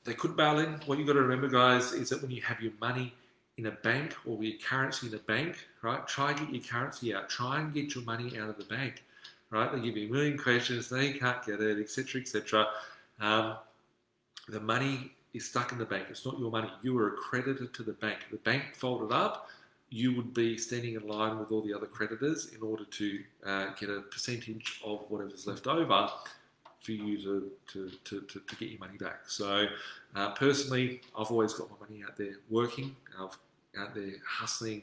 they could bail in. What you've got to remember, guys, is that when you have your money in a bank or your currency in a bank, right? Try and get your currency out. Try and get your money out of the bank, right? They give you a million questions, they can't get it, etc., etc. Um, the money is stuck in the bank. It's not your money. You are accredited to the bank. The bank folded up. You would be standing in line with all the other creditors in order to uh, get a percentage of whatever's left over for you to, to, to, to, to get your money back. So, uh, personally, I've always got my money out there working. I've out there hustling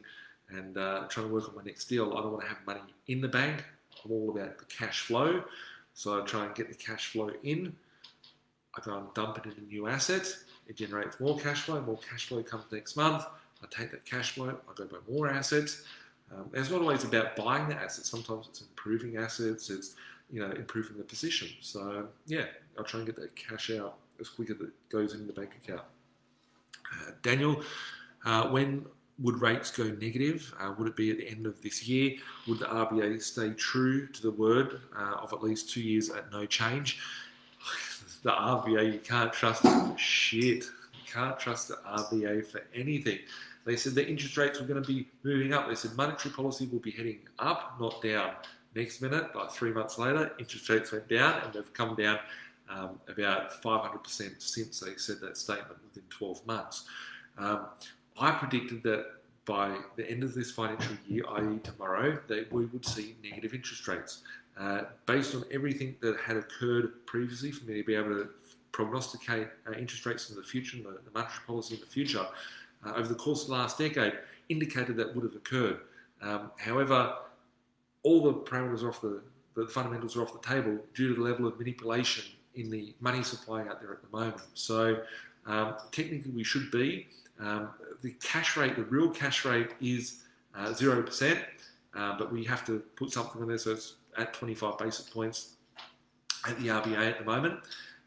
and uh, trying to work on my next deal. I don't want to have money in the bank. I'm all about the cash flow. So I try and get the cash flow in. I go and dump it in a new asset. It generates more cash flow. More cash flow comes next month. I take that cash flow. I go buy more assets. Um, it's not always about buying the assets. Sometimes it's improving assets. It's you know improving the position. So yeah, I'll try and get that cash out as quick as it goes into the bank account. Uh, Daniel, uh, when would rates go negative? Uh, would it be at the end of this year? Would the RBA stay true to the word uh, of at least two years at no change? the RBA, you can't trust shit. You can't trust the RBA for anything. They said the interest rates were going to be moving up. They said monetary policy will be heading up, not down. Next minute, like three months later, interest rates went down and they've come down um, about 500% since they said that statement within 12 months. Um, I predicted that by the end of this financial year, i.e., tomorrow, that we would see negative interest rates. Uh, based on everything that had occurred previously, for me to be able to prognosticate uh, interest rates in the future and the, the monetary policy in the future uh, over the course of the last decade indicated that would have occurred. Um, however, all the parameters off the, the fundamentals are off the table due to the level of manipulation in the money supply out there at the moment. So um, technically, we should be. Um, the cash rate, the real cash rate, is uh, zero uh, percent, but we have to put something on there, so it's at 25 basis points at the RBA at the moment.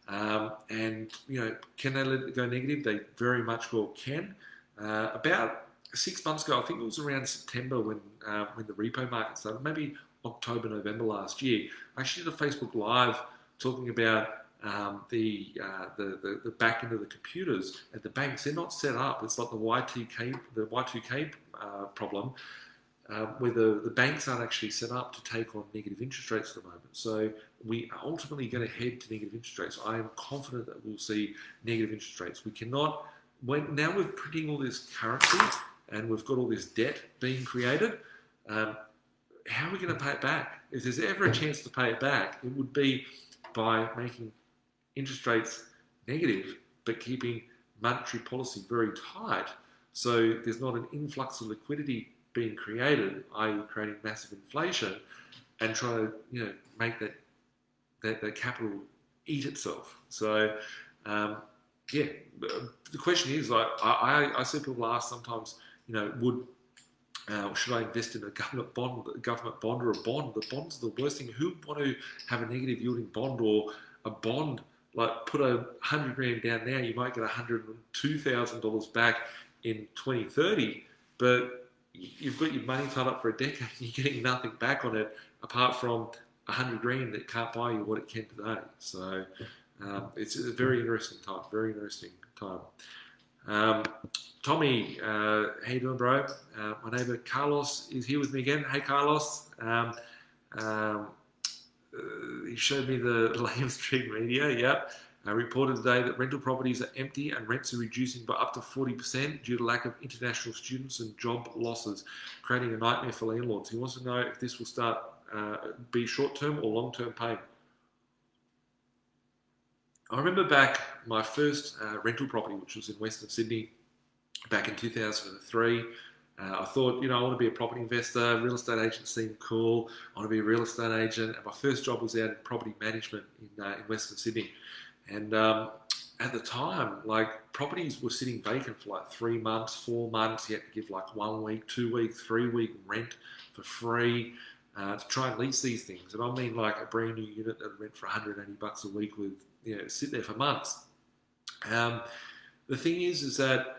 Um, and you know, can they let it go negative? They very much well can. Uh, about six months ago, I think it was around September when uh, when the repo market started, maybe October, November last year. I actually did a Facebook Live talking about um, the, uh, the, the, the back end of the computers at the banks. They're not set up. It's like the Y2K the Y2K uh, problem, uh, where the, the banks aren't actually set up to take on negative interest rates at the moment. So we are ultimately going to head to negative interest rates. I am confident that we'll see negative interest rates. We cannot when now we're printing all this currency and we've got all this debt being created. Um, how are we going to pay it back? If there's ever a chance to pay it back, it would be by making interest rates negative, but keeping monetary policy very tight. So there's not an influx of liquidity being created, i.e., creating massive inflation, and trying to you know make that that, that capital eat itself. So um, yeah, the question is like I, I, I see people ask sometimes, you know, would uh, should I invest in a government bond, a government bond or a bond? The bond's the worst thing. Who want to have a negative yielding bond or a bond like put a hundred grand down now, you might get a hundred and two thousand dollars back in 2030, but you've got your money tied up for a decade you're getting nothing back on it apart from a hundred grand that can't buy you what it can today. So um, it's a very interesting time, very interesting time. Um, Tommy, uh, how you doing, bro? Uh, my neighbour Carlos is here with me again. Hey, Carlos. Um, um uh, he showed me the Lane Street Media, yep. Uh, reported today that rental properties are empty and rents are reducing by up to 40% due to lack of international students and job losses, creating a nightmare for landlords. He wants to know if this will start uh, be short-term or long-term pain. I remember back my first uh, rental property, which was in Western Sydney, back in 2003. Uh, I thought, you know, I want to be a property investor. Real estate agent seemed cool. I want to be a real estate agent. And my first job was out in property management in, uh, in Western Sydney. And um, at the time, like properties were sitting vacant for like three months, four months. You had to give like one week, two week, three week rent for free uh, to try and lease these things. And I mean like a brand new unit that rent for 180 bucks a week with, you know, sit there for months. Um, the thing is, is that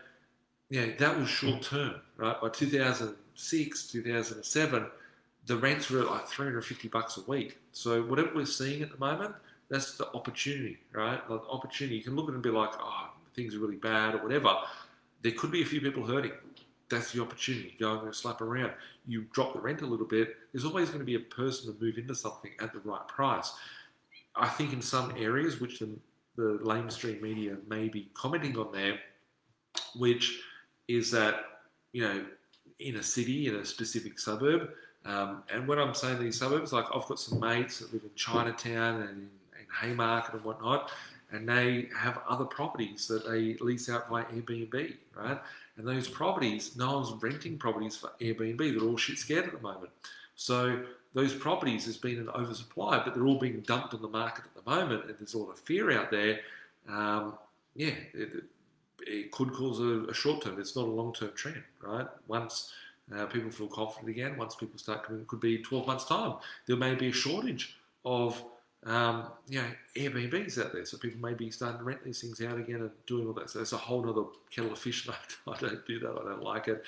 you know, that was short term, right? By 2006, 2007, the rents were like 350 bucks a week. So whatever we're seeing at the moment, that's the opportunity, right? The opportunity. You can look at it and be like, oh, things are really bad or whatever. There could be a few people hurting. That's the opportunity. Go and slap around. You drop the rent a little bit. There's always going to be a person to move into something at the right price. I think in some areas, which the, the mainstream media may be commenting on there, which is that you know in a city in a specific suburb. Um, and when I'm saying these suburbs, like I've got some mates that live in Chinatown and in, in Haymarket and whatnot, and they have other properties that they lease out via Airbnb, right? And those properties, no one's renting properties for Airbnb. They're all shit scared at the moment. So those properties has been an oversupply, but they're all being dumped on the market at the moment, and there's a lot of fear out there. Um, yeah, it, it could cause a, a short term. It's not a long term trend, right? Once uh, people feel confident again. Once people start coming, it could be 12 months' time. There may be a shortage of um, you know Airbnbs out there, so people may be starting to rent these things out again and doing all that. So it's a whole other kettle of fish. I don't do that. I don't like it.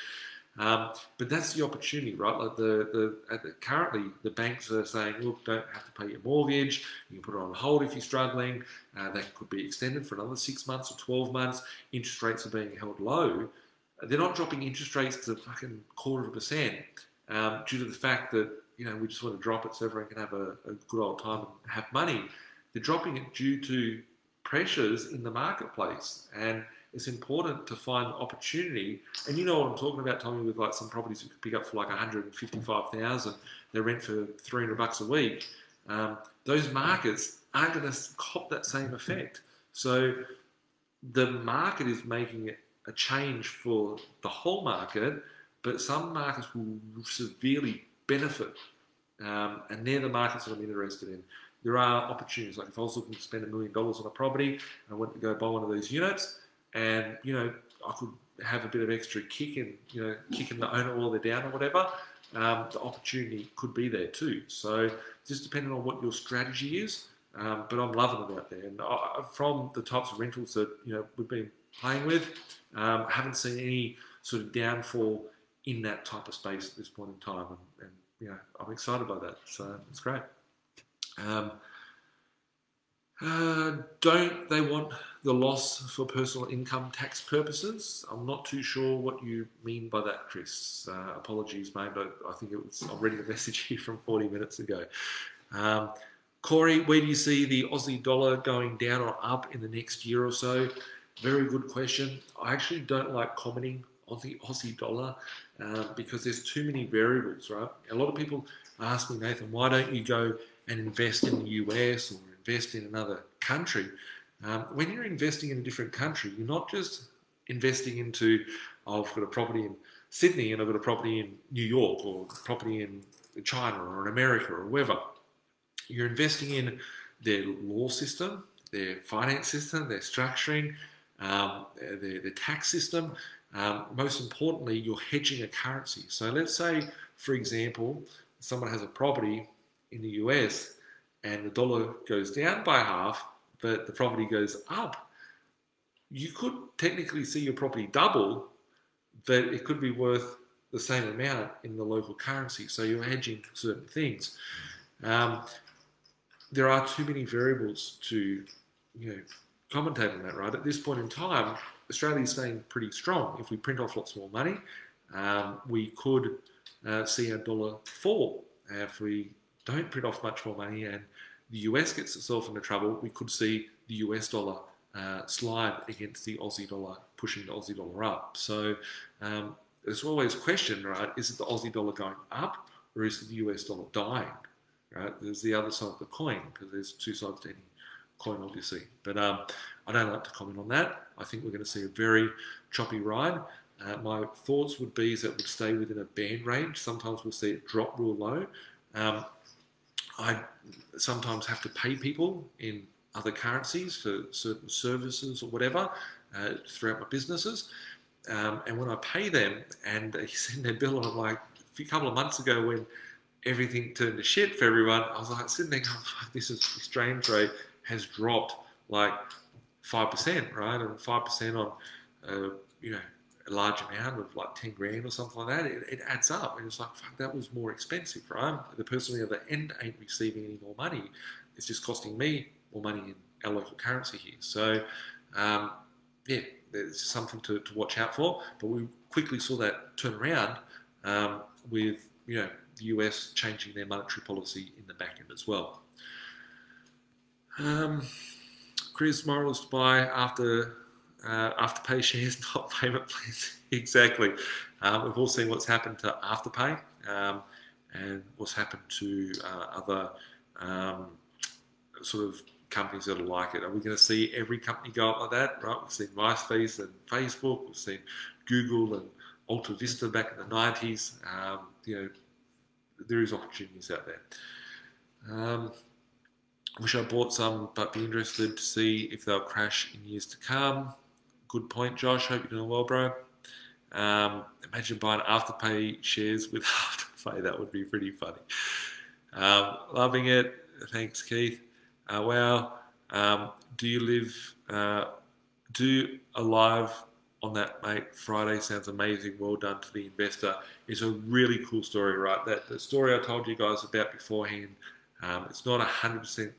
Um, but that's the opportunity, right? Like the, the, the, currently the banks are saying, look, don't have to pay your mortgage. You can put it on hold if you're struggling. Uh, that could be extended for another six months or 12 months. Interest rates are being held low. They're not dropping interest rates to fucking quarter of a percent um, due to the fact that you know we just want to drop it so everyone can have a, a good old time and have money. They're dropping it due to pressures in the marketplace and it's important to find opportunity. And you know what I'm talking about, Tommy, with like some properties you could pick up for like 155,000, they rent for 300 bucks a week. Um, those markets aren't going to cop that same effect. So the market is making a change for the whole market, but some markets will severely benefit. Um, and they're the markets that I'm interested in. There are opportunities. Like if I was looking to spend a million dollars on a property and I went to go buy one of these units, and you know I could have a bit of extra kick in, you know, kicking the owner while they're down or whatever, um, the opportunity could be there too. So just depending on what your strategy is. Um, but I'm loving it out there, and I, from the types of rentals that you know we've been playing with, um, I haven't seen any sort of downfall in that type of space at this point in time, and, and you know I'm excited by that. So it's great. Uh, don't they want the loss for personal income tax purposes? I'm not too sure what you mean by that, Chris. Uh, apologies, mate, but I think it was already a message here from 40 minutes ago. Um, Corey, where do you see the Aussie dollar going down or up in the next year or so? Very good question. I actually don't like commenting on the Aussie dollar uh, because there's too many variables, right? A lot of people ask me, Nathan, why don't you go and invest in the US or invest in another country. Um, when you're investing in a different country, you're not just investing into, oh, I've got a property in Sydney and I've got a property in New York or property in China or in America or wherever. You're investing in their law system, their finance system, their structuring, um, their, their, tax system. Um, most importantly, you're hedging a currency. So let's say, for example, someone has a property in the US and the dollar goes down by half, but the property goes up, you could technically see your property double, but it could be worth the same amount in the local currency. So you're hedging certain things. Um, there are too many variables to, you know, commentate on that. Right at this point in time, Australia is staying pretty strong. If we print off lots more money, um, we could uh, see our dollar fall. Uh, if we don't print off much more money and the US gets itself into trouble, we could see the US dollar uh, slide against the Aussie dollar, pushing the Aussie dollar up. So um, there's always a question, right? Is it the Aussie dollar going up or is it the US dollar dying? Right? There's the other side of the coin because there's two sides to any coin, obviously. But um, I don't like to comment on that. I think we're going to see a very choppy ride. Uh, my thoughts would be is that it would stay within a band range. Sometimes we'll see it drop real low. Um, I sometimes have to pay people in other currencies for certain services or whatever uh, throughout my businesses. Um, and when I pay them and they send their bill, I'm like, a couple of months ago when everything turned to shit for everyone, I was like sitting there going, this is exchange rate has dropped like 5%, right? And 5% on, uh, you know, a large amount of like 10 grand or something like that, it, it adds up. And it's like, fuck, that was more expensive, right? The person on the other end ain't receiving any more money. It's just costing me more money in our local currency here. So, um, yeah, there's something to, to watch out for. But we quickly saw that turn around um, with, you know, the US changing their monetary policy in the back end as well. Um, Chris Morals to buy after uh, Afterpay shares, not payment plans. exactly. Um, we've all seen what's happened to Afterpay um, and what's happened to uh, other um, sort of companies that are like it. Are we going to see every company go up like that? Right? We've seen MySpace and Facebook. We've seen Google and Alta Vista back in the 90s. Um, you know, there is opportunities out there. Um, wish I bought some, but be interested to see if they'll crash in years to come. Good point, Josh. Hope you're doing well, bro. Um, imagine buying Afterpay shares with Afterpay. That would be pretty funny. Um, loving it. Thanks, Keith. Uh, wow. Um, do you live? Uh, do alive on that, mate. Friday sounds amazing. Well done to the investor. It's a really cool story, right? That the story I told you guys about beforehand. Um, it's not hundred percent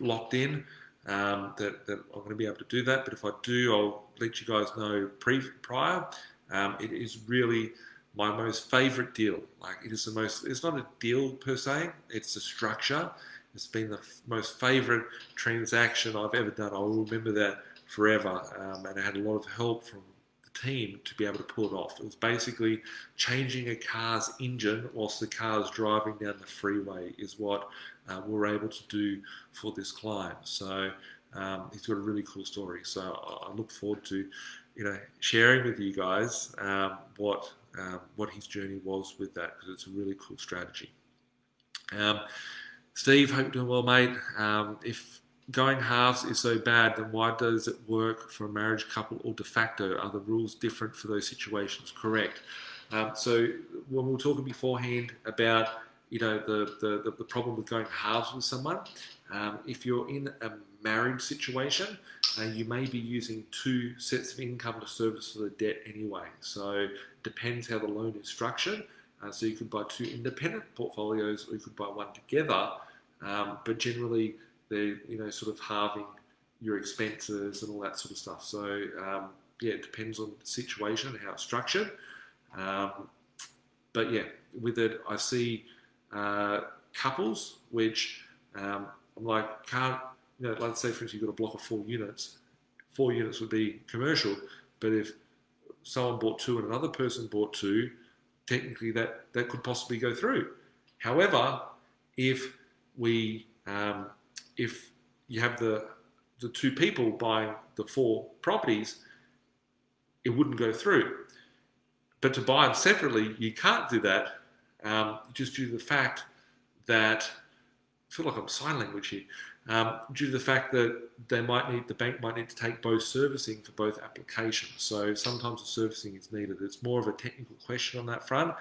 locked in um, that, that, I'm going to be able to do that. But if I do, I'll let you guys know pre prior. Um, it is really my most favorite deal. Like it is the most. It's not a deal per se. It's a structure. It's been the most favorite transaction I've ever done. I'll remember that forever. Um, and I had a lot of help from the team to be able to pull it off. It was basically changing a car's engine whilst the car's driving down the freeway is what uh, we are able to do for this client. So um, he's got a really cool story. So I, I look forward to, you know, sharing with you guys um, what um, what his journey was with that because it's a really cool strategy. Um, Steve, hope you're doing well, mate. Um, if going halves is so bad, then why does it work for a marriage couple or de facto? Are the rules different for those situations? Correct. Um, so when we were talking beforehand about you know the, the, the problem with going halves with someone, um, if you're in a marriage situation, uh, you may be using two sets of income to service the debt anyway. So depends how the loan is structured. Uh, so you could buy two independent portfolios, or you could buy one together. Um, but generally, they're you know sort of halving your expenses and all that sort of stuff. So um, yeah, it depends on the situation and how it's structured. Um, but yeah, with it, I see uh, couples which um, I'm like can't you know let's say for instance you've got a block of four units, four units would be commercial, but if someone bought two and another person bought two, technically that that could possibly go through. However, if we um, if you have the the two people buying the four properties, it wouldn't go through. But to buy them separately, you can't do that um, just due to the fact that I feel like I'm sign language here. Um, due to the fact that they might need the bank might need to take both servicing for both applications. So sometimes the servicing is needed. It's more of a technical question on that front,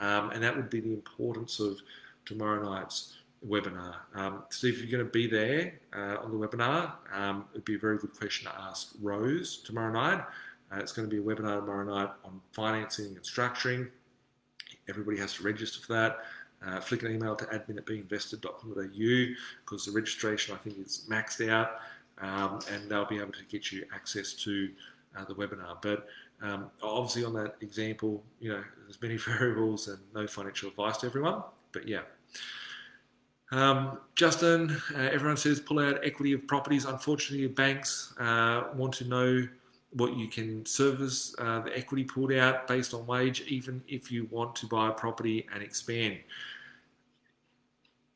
um, and that would be the importance of tomorrow night's webinar. Um, Steve, if you're going to be there uh, on the webinar, um, it'd be a very good question to ask Rose tomorrow night. Uh, it's going to be a webinar tomorrow night on financing and structuring. Everybody has to register for that. Uh, flick an email to admin at binvested.com.au because the registration I think is maxed out um, and they'll be able to get you access to uh, the webinar. But um, obviously on that example, you know, there's many variables and no financial advice to everyone. But yeah. Um, Justin, uh, everyone says pull out equity of properties. Unfortunately, banks uh, want to know what you can service uh, the equity pulled out based on wage, even if you want to buy a property and expand.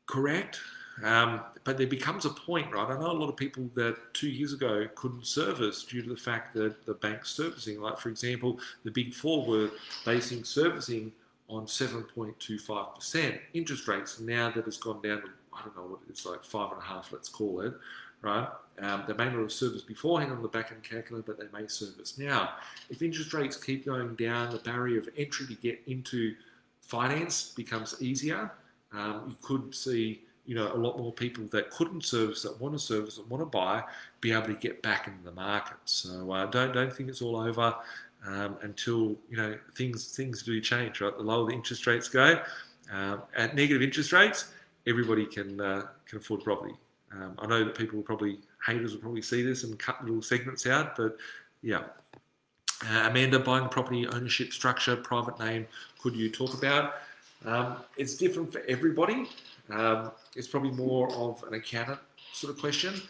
Correct. Um, but there becomes a point, right? I know a lot of people that two years ago couldn't service due to the fact that the bank's servicing, like for example, the big four were basing servicing on 7.25% interest rates. Now that it's gone down to, I don't know what it's like, five and a half, let's call it, right? Um, they may not have serviced beforehand on the back end calculator, but they may service now. If interest rates keep going down, the barrier of entry to get into finance becomes easier. Um, you could see you know, a lot more people that couldn't service, that want to service, and want to buy, be able to get back into the market. So uh, don't don't think it's all over um, until you know things things do change. Right, the lower the interest rates go, um, at negative interest rates, everybody can uh, can afford property. Um, I know that people will probably haters will probably see this and cut little segments out, but yeah. Uh, Amanda, buying property ownership structure, private name, could you talk about? Um, it's different for everybody. Um, it's probably more of an accountant sort of question.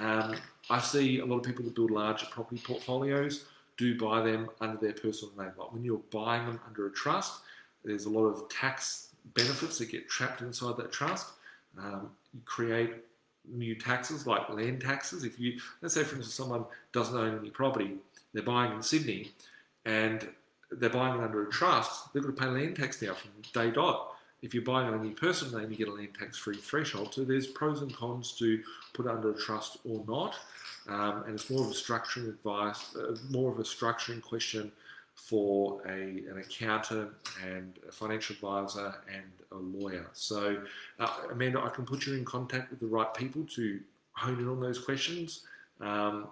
Um, I see a lot of people that build larger property portfolios do buy them under their personal name. Like when you're buying them under a trust, there's a lot of tax benefits that get trapped inside that trust. Um, you create new taxes like land taxes. If you, let's say for instance, someone doesn't own any property, they're buying in Sydney and they're buying it under a trust, they're going to pay land tax now from day dot. If you're buying on any personal name, you get a land tax free threshold. So there's pros and cons to put under a trust or not. Um, and it's more of a structuring advice, uh, more of a structuring question for a, an accountant and a financial advisor and a lawyer. So, uh, Amanda, I can put you in contact with the right people to hone in on those questions. Um,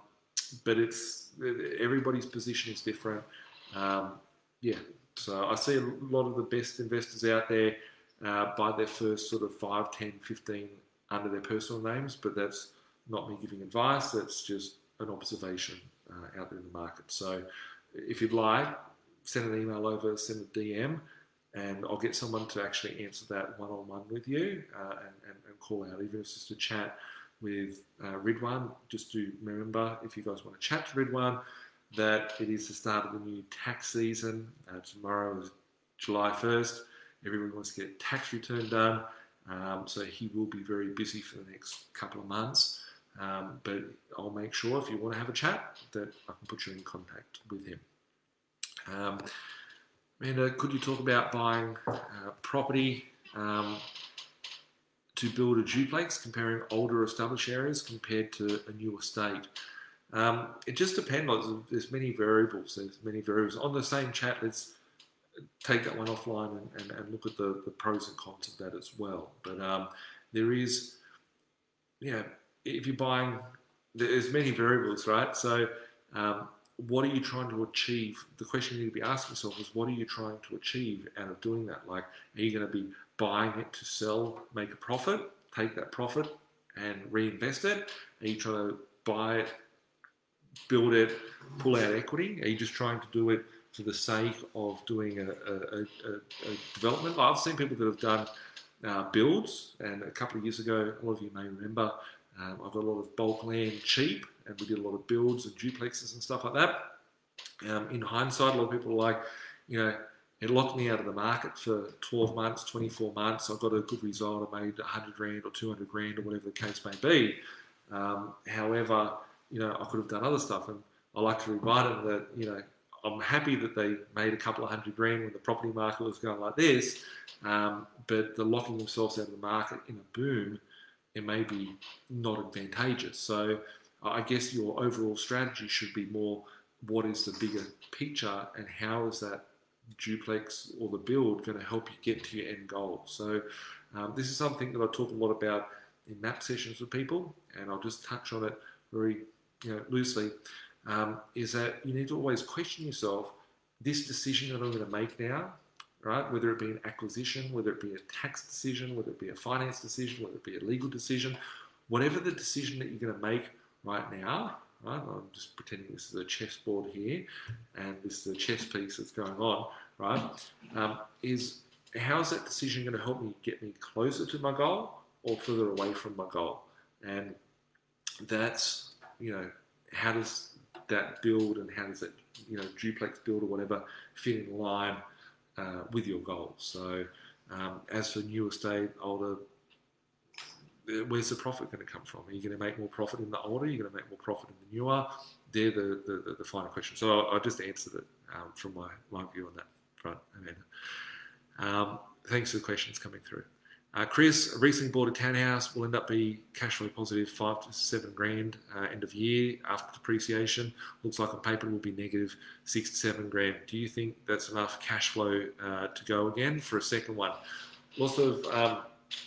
but it's everybody's position is different. Um, yeah, so I see a lot of the best investors out there uh, buy their first sort of 5, 10, 15 under their personal names, but that's not me giving advice, that's just an observation uh, out there in the market. So if you'd like, send an email over, send a DM, and I'll get someone to actually answer that one on one with you uh, and, and, and, call out, even if it's just a chat with uh, Ridwan. Just to remember, if you guys want to chat to Ridwan, that it is the start of the new tax season. Uh, tomorrow is July 1st. Everyone wants to get tax return done. Um, so he will be very busy for the next couple of months. Um, but I'll make sure if you want to have a chat that I can put you in contact with him. Um, Amanda, could you talk about buying uh, property um, to build a duplex, comparing older established areas compared to a new estate? Um, it just depends. On, There's many variables. There's many variables. On the same chat, let's take that one offline and, and, and look at the, the pros and cons of that as well. But um, there is, know, if you're buying, there's many variables, right? So, um, what are you trying to achieve? The question you need to be asking yourself is, what are you trying to achieve out of doing that? Like, are you going to be buying it to sell, make a profit, take that profit and reinvest it? Are you trying to buy it, build it, pull out equity? Are you just trying to do it for the sake of doing a, a, a, a development? I've seen people that have done uh, builds, and a couple of years ago, all of you may remember, um, I got a lot of bulk land cheap, and we did a lot of builds and duplexes and stuff like that. Um, in hindsight, a lot of people are like, you know, it locked me out of the market for 12 months, 24 months. I got a good result. I made 100 grand or 200 grand or whatever the case may be. Um, however, you know, I could have done other stuff, and I like to remind them that, you know, I'm happy that they made a couple of hundred grand when the property market was going like this, um, but the locking themselves out of the market in a boom it may be not advantageous. So I guess your overall strategy should be more what is the bigger picture and how is that duplex or the build going to help you get to your end goal. So um, this is something that I talk a lot about in map sessions with people, and I'll just touch on it very you know, loosely. Um, is that you need to always question yourself: this decision that I'm going to make now right? Whether it be an acquisition, whether it be a tax decision, whether it be a finance decision, whether it be a legal decision, whatever the decision that you're going to make right now, right? I'm just pretending this is a chessboard here, and this is a chess piece that's going on, right? Um, is how is that decision going to help me get me closer to my goal or further away from my goal? And that's you know how does that build and how does that you know duplex build or whatever fit in line uh, with your goals. So, um, as for new estate, older, uh, where's the profit going to come from? Are you going to make more profit in the older? Are you going to make more profit in the newer? They're the, the, the final question. So, I, I just answered it um, from my, my view on that front, Amanda. Um, thanks for the questions coming through. Uh, Chris recently bought a townhouse, will end up be cash flow positive five to seven grand uh, end of year after depreciation. Looks like on paper it will be negative six to seven grand. Do you think that's enough cash flow uh, to go again for a second one? Lots of um,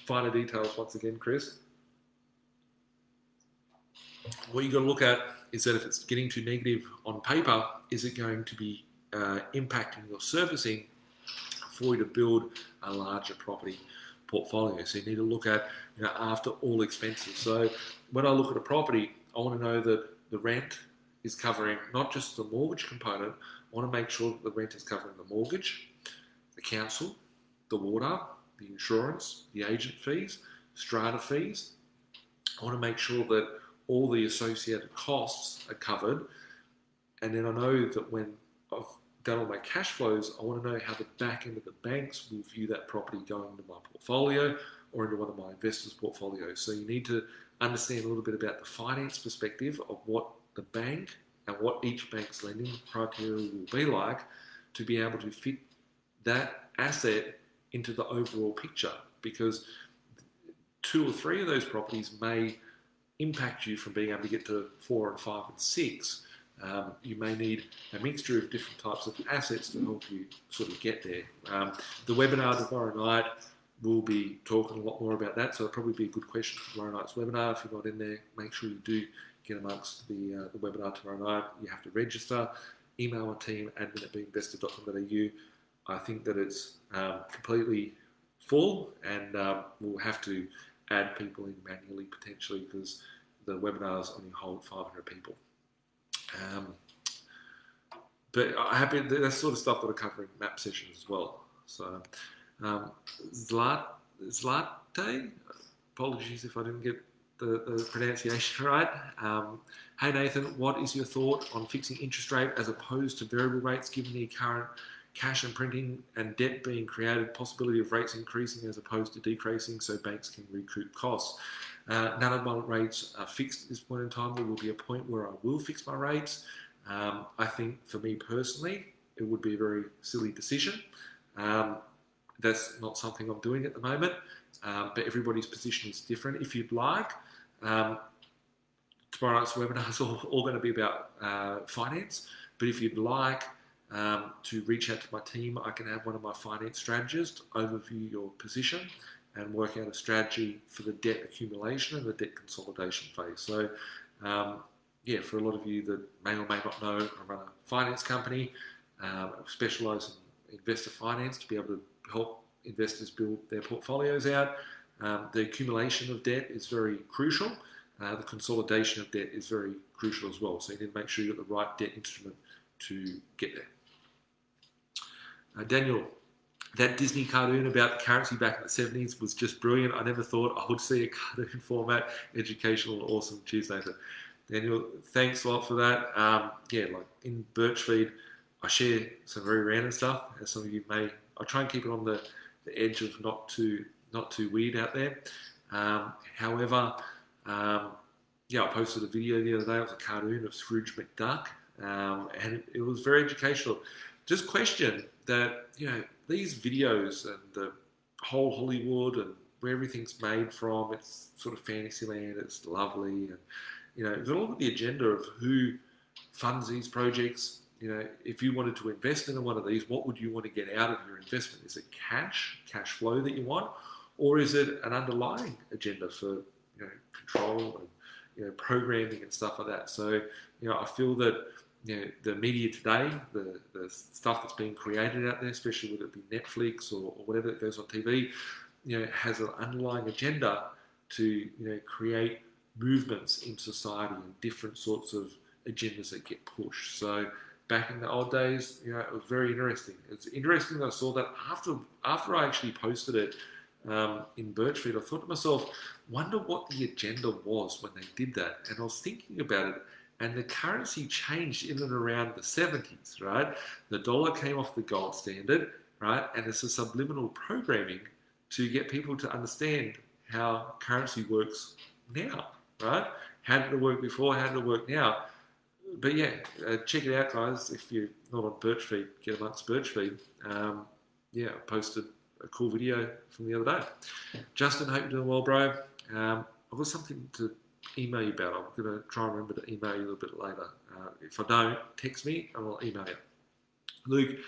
finer details once again, Chris. What you've got to look at is that if it's getting too negative on paper, is it going to be uh, impacting your servicing for you to build a larger property? Portfolio. So you need to look at you know, after all expenses. So when I look at a property, I want to know that the rent is covering not just the mortgage component. I want to make sure that the rent is covering the mortgage, the council, the water, the insurance, the agent fees, strata fees. I want to make sure that all the associated costs are covered. And then I know that when I've done all my cash flows, I want to know how the back end of the banks will view that property going into my portfolio or into one of my investors' portfolios. So you need to understand a little bit about the finance perspective of what the bank and what each bank's lending criteria will be like to be able to fit that asset into the overall picture because two or three of those properties may impact you from being able to get to four and five and six um, you may need a mixture of different types of assets to help you sort of get there. Um, the webinar tomorrow night will be talking a lot more about that, so it'll probably be a good question for tomorrow night's webinar. If you're not in there, make sure you do get amongst the, uh, the webinar tomorrow night. You have to register, email our team, admin at binvested.com.au. I think that it's um, completely full and um, we'll have to add people in manually potentially because the webinars only hold 500 people. Um, but I happy that's sort of stuff that I cover in map sessions as well. So um, Zlat, Zlate, apologies if I didn't get the, the pronunciation right. Um, hey Nathan, what is your thought on fixing interest rate as opposed to variable rates given the current cash and printing and debt being created, possibility of rates increasing as opposed to decreasing so banks can recoup costs? Uh, none of my rates are fixed at this point in time. There will be a point where I will fix my rates. Um, I think for me personally, it would be a very silly decision. Um, that's not something I'm doing at the moment, um, but everybody's position is different. If you'd like, um, tomorrow night's webinar is all, all going to be about uh, finance, but if you'd like um, to reach out to my team, I can have one of my finance strategists overview your position and work out a strategy for the debt accumulation and the debt consolidation phase. So, um, yeah, for a lot of you that may or may not know, I run a finance company, um, specialise in investor finance to be able to help investors build their portfolios out. Um, the accumulation of debt is very crucial. Uh, the consolidation of debt is very crucial as well. So you need to make sure you've got the right debt instrument to get there. Uh, Daniel, that Disney cartoon about currency back in the 70s was just brilliant. I never thought I would see a cartoon format, educational, awesome. Cheers, Nathan. Daniel, thanks a lot for that. Um, yeah, like in Birchfeed, I share some very random stuff, as some of you may. I try and keep it on the, the edge of not too not too weird out there. Um, however, um, yeah, I posted a video the other day. It was a cartoon of Scrooge McDuck, um, and it, it was very educational. Just question that you know these videos and the whole Hollywood and where everything's made from, it's sort of fantasy land, it's lovely, and you know, if you look at the agenda of who funds these projects, you know, if you wanted to invest in one of these, what would you want to get out of your investment? Is it cash, cash flow that you want, or is it an underlying agenda for you know control and you know programming and stuff like that? So you know, I feel that you know, the media today, the, the stuff that's being created out there, especially whether it be Netflix or, or whatever that goes on TV, you know, has an underlying agenda to you know create movements in society and different sorts of agendas that get pushed. So back in the old days, you know, it was very interesting. It's interesting that I saw that after after I actually posted it um, in Birchfeed, I thought to myself, wonder what the agenda was when they did that. And I was thinking about it and the currency changed in and around the 70s, right? The dollar came off the gold standard, right? And it's a subliminal programming to get people to understand how currency works now, right? How did it work before? How did it work now? But yeah, uh, check it out, guys. If you're not on Birchfeed, get amongst Birchfeed. Um, yeah, I posted a cool video from the other day. Justin, hope you're doing well, bro. Um, I've got something to email you about. I'm going to try and remember to email you a little bit later. Uh, if I don't, text me and I'll email you. Luke,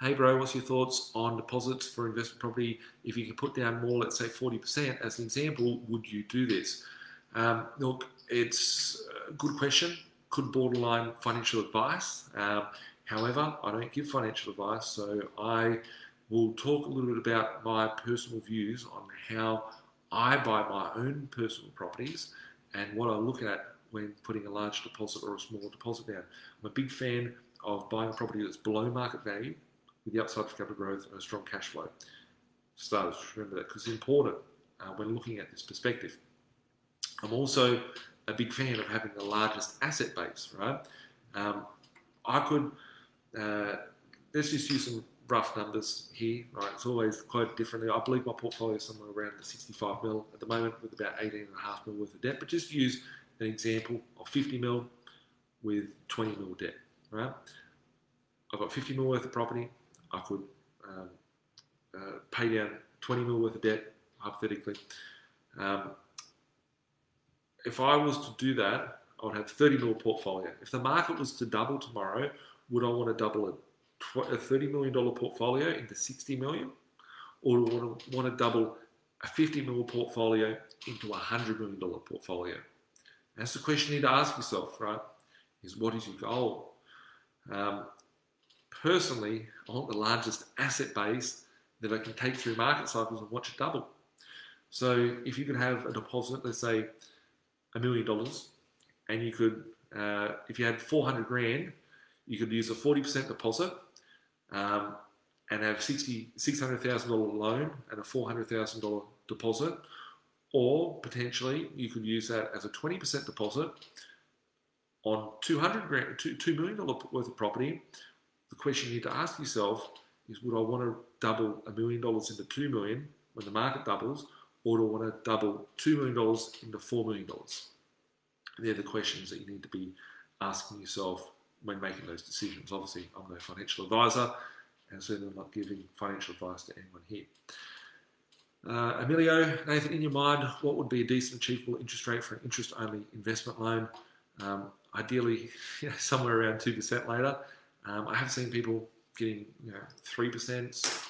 hey bro, what's your thoughts on deposits for investment property? If you could put down more, let's say 40% as an example, would you do this? Um, look, it's a good question. Could borderline financial advice. Um, however, I don't give financial advice, so I will talk a little bit about my personal views on how I buy my own personal properties and what I look at when putting a large deposit or a small deposit down. I'm a big fan of buying a property that's below market value with the upside for capital growth and a strong cash flow. Starters, remember that because it's important uh, when looking at this perspective. I'm also a big fan of having the largest asset base, right? Um, I could, uh, let's just use some rough numbers here, right? It's always quite differently. I believe my portfolio is somewhere around the 65 mil at the moment with about 18 and a half mil worth of debt. But just use an example of 50 mil with 20 mil debt, right? I've got 50 mil worth of property. I could um, uh, pay down 20 mil worth of debt, hypothetically. Um, if I was to do that, I would have 30 mil portfolio. If the market was to double tomorrow, would I want to double a, a 30 million dollar portfolio into 60 million, or want to, want to double a 50 mil portfolio into a 100 million dollar portfolio? That's the question you need to ask yourself, right? Is what is your goal? Um, personally, I want the largest asset base that I can take through market cycles and watch it double. So if you could have a deposit, let's say a million dollars, and you could, uh, if you had 400 grand, you could use a 40% deposit um, and have $600,000 loan and a $400,000 deposit, or potentially you could use that as a 20% deposit on 200 grand, $2 million worth of property. The question you need to ask yourself is would I want to double a million dollars into 2 million when the market doubles, or do I want to double $2 million into $4 million? They're the questions that you need to be asking yourself when making those decisions. Obviously, I'm no financial advisor, and certainly I'm not giving financial advice to anyone here. Uh, Emilio, Nathan, in your mind, what would be a decent achievable interest rate for an interest-only investment loan? Um, ideally, you know, somewhere around two percent later. Um, I have seen people getting you know three percent,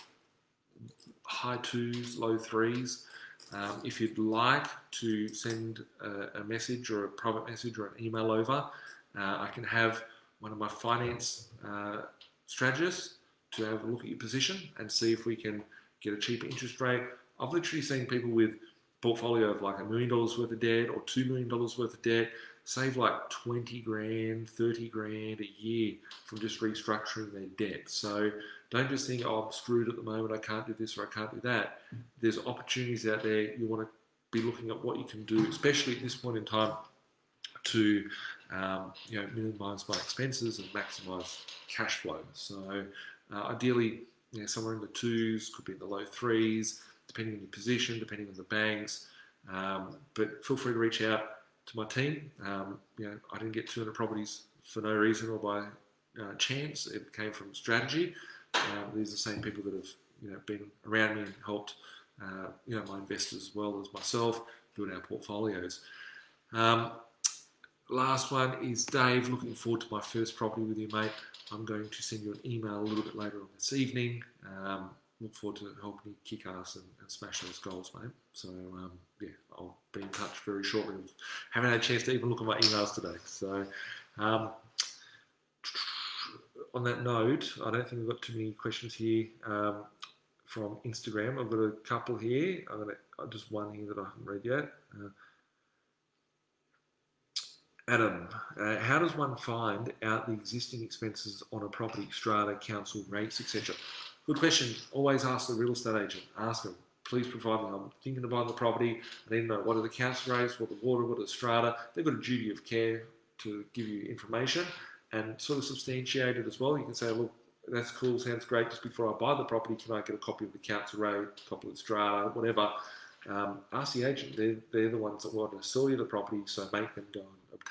high twos, low threes. Um, if you'd like to send a, a, message or a private message or an email over, uh, I can have one of my finance uh, strategists to have a look at your position and see if we can get a cheaper interest rate. I've literally seen people with portfolio of like a million dollars worth of debt or two million dollars worth of debt save like 20 grand, 30 grand a year from just restructuring their debt. So don't just think, oh, I'm screwed at the moment, I can't do this or I can't do that. There's opportunities out there. You want to be looking at what you can do, especially at this point in time, to um, you know minimize my expenses and maximize cash flow. So uh, ideally, you know, somewhere in the twos, could be in the low threes, depending on your position, depending on the banks. Um, but feel free to reach out to my team. Um, you know, I didn't get 200 properties for no reason or by uh, chance. It came from strategy. Um, these are the same people that have you know been around me and helped uh, you know my investors as well as myself build our portfolios. Um, last one is Dave. Looking forward to my first property with you, mate. I'm going to send you an email a little bit later on this evening. Um, look forward to helping you kick ass and, and smash those goals, mate. So um, yeah, I'll be in touch very shortly. Haven't had a chance to even look at my emails today. So um, on that note, I don't think we've got too many questions here um, from Instagram. I've got a couple here. I'm gonna uh, just one here that I haven't read yet. Uh, Adam, uh, how does one find out the existing expenses on a property, strata, council rates, etc.? Good question. Always ask the real estate agent. Ask them. Please provide me. I'm thinking of buying the property. I need to know what are the council rates, what are the water, what are the strata. They've got a duty of care to give you information and sort of substantiate it as well. You can say, look, that's cool, sounds great. Just before I buy the property, can I get a copy of the council rate, copy of the strata, whatever? Um, ask the agent. They're, they're the ones that want to sell you the property, so make them go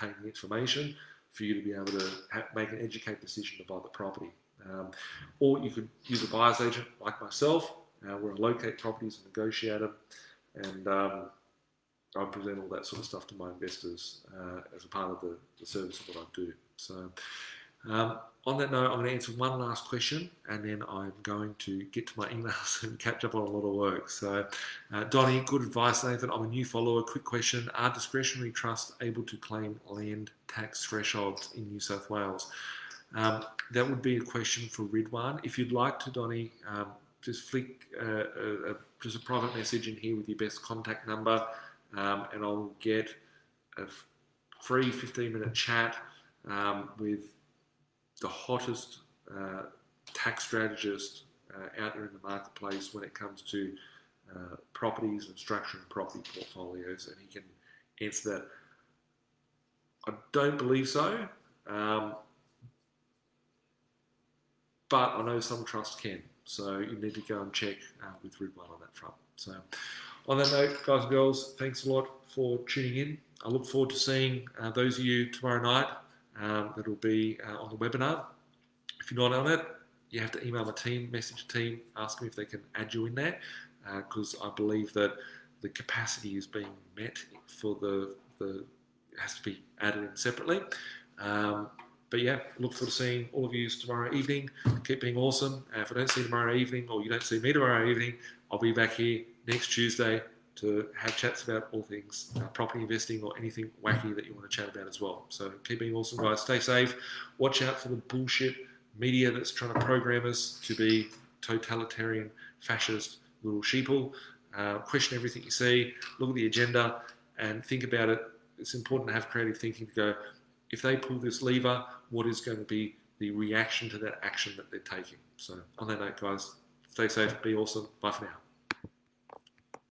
and obtain the information for you to be able to make an educated decision to buy the property. Um, or you could use a buyer's agent like myself, uh, where I locate properties and negotiate them, and um, I present all that sort of stuff to my investors uh, as a part of the, the, service of what I do. So, um, on that note, I'm going to answer one last question, and then I'm going to get to my emails and catch up on a lot of work. So, uh, Donnie, good advice, Nathan. I'm a new follower. Quick question: Are discretionary trusts able to claim land tax thresholds in New South Wales? Um, that would be a question for Ridwan. If you'd like to, Donny, um, just flick uh, a, a, just a private message in here with your best contact number, um, and I'll get a free 15-minute chat um, with the hottest uh, tax strategist uh, out there in the marketplace when it comes to uh, properties and structuring property portfolios, and he can answer that. I don't believe so. Um, but I know some trusts can. So you need to go and check uh, with Ridwan on that front. So on that note, guys and girls, thanks a lot for tuning in. I look forward to seeing uh, those of you tomorrow night um, that will be uh, on the webinar. If you're not on it, you have to email the team, message the team, ask them if they can add you in there, because uh, I believe that the capacity is being met for the, the has to be added in separately. Um, but yeah, look forward to seeing all of you tomorrow evening. Keep being awesome. Uh, if I don't see you tomorrow evening or you don't see me tomorrow evening, I'll be back here next Tuesday to have chats about all things uh, property investing or anything wacky that you want to chat about as well. So keep being awesome, guys. Stay safe. Watch out for the bullshit media that's trying to program us to be totalitarian, fascist little sheeple. Uh, question everything you see. Look at the agenda and think about it. It's important to have creative thinking to go, if they pull this lever, what is going to be the reaction to that action that they're taking? So, on that note, guys, stay safe, be awesome. Bye for now.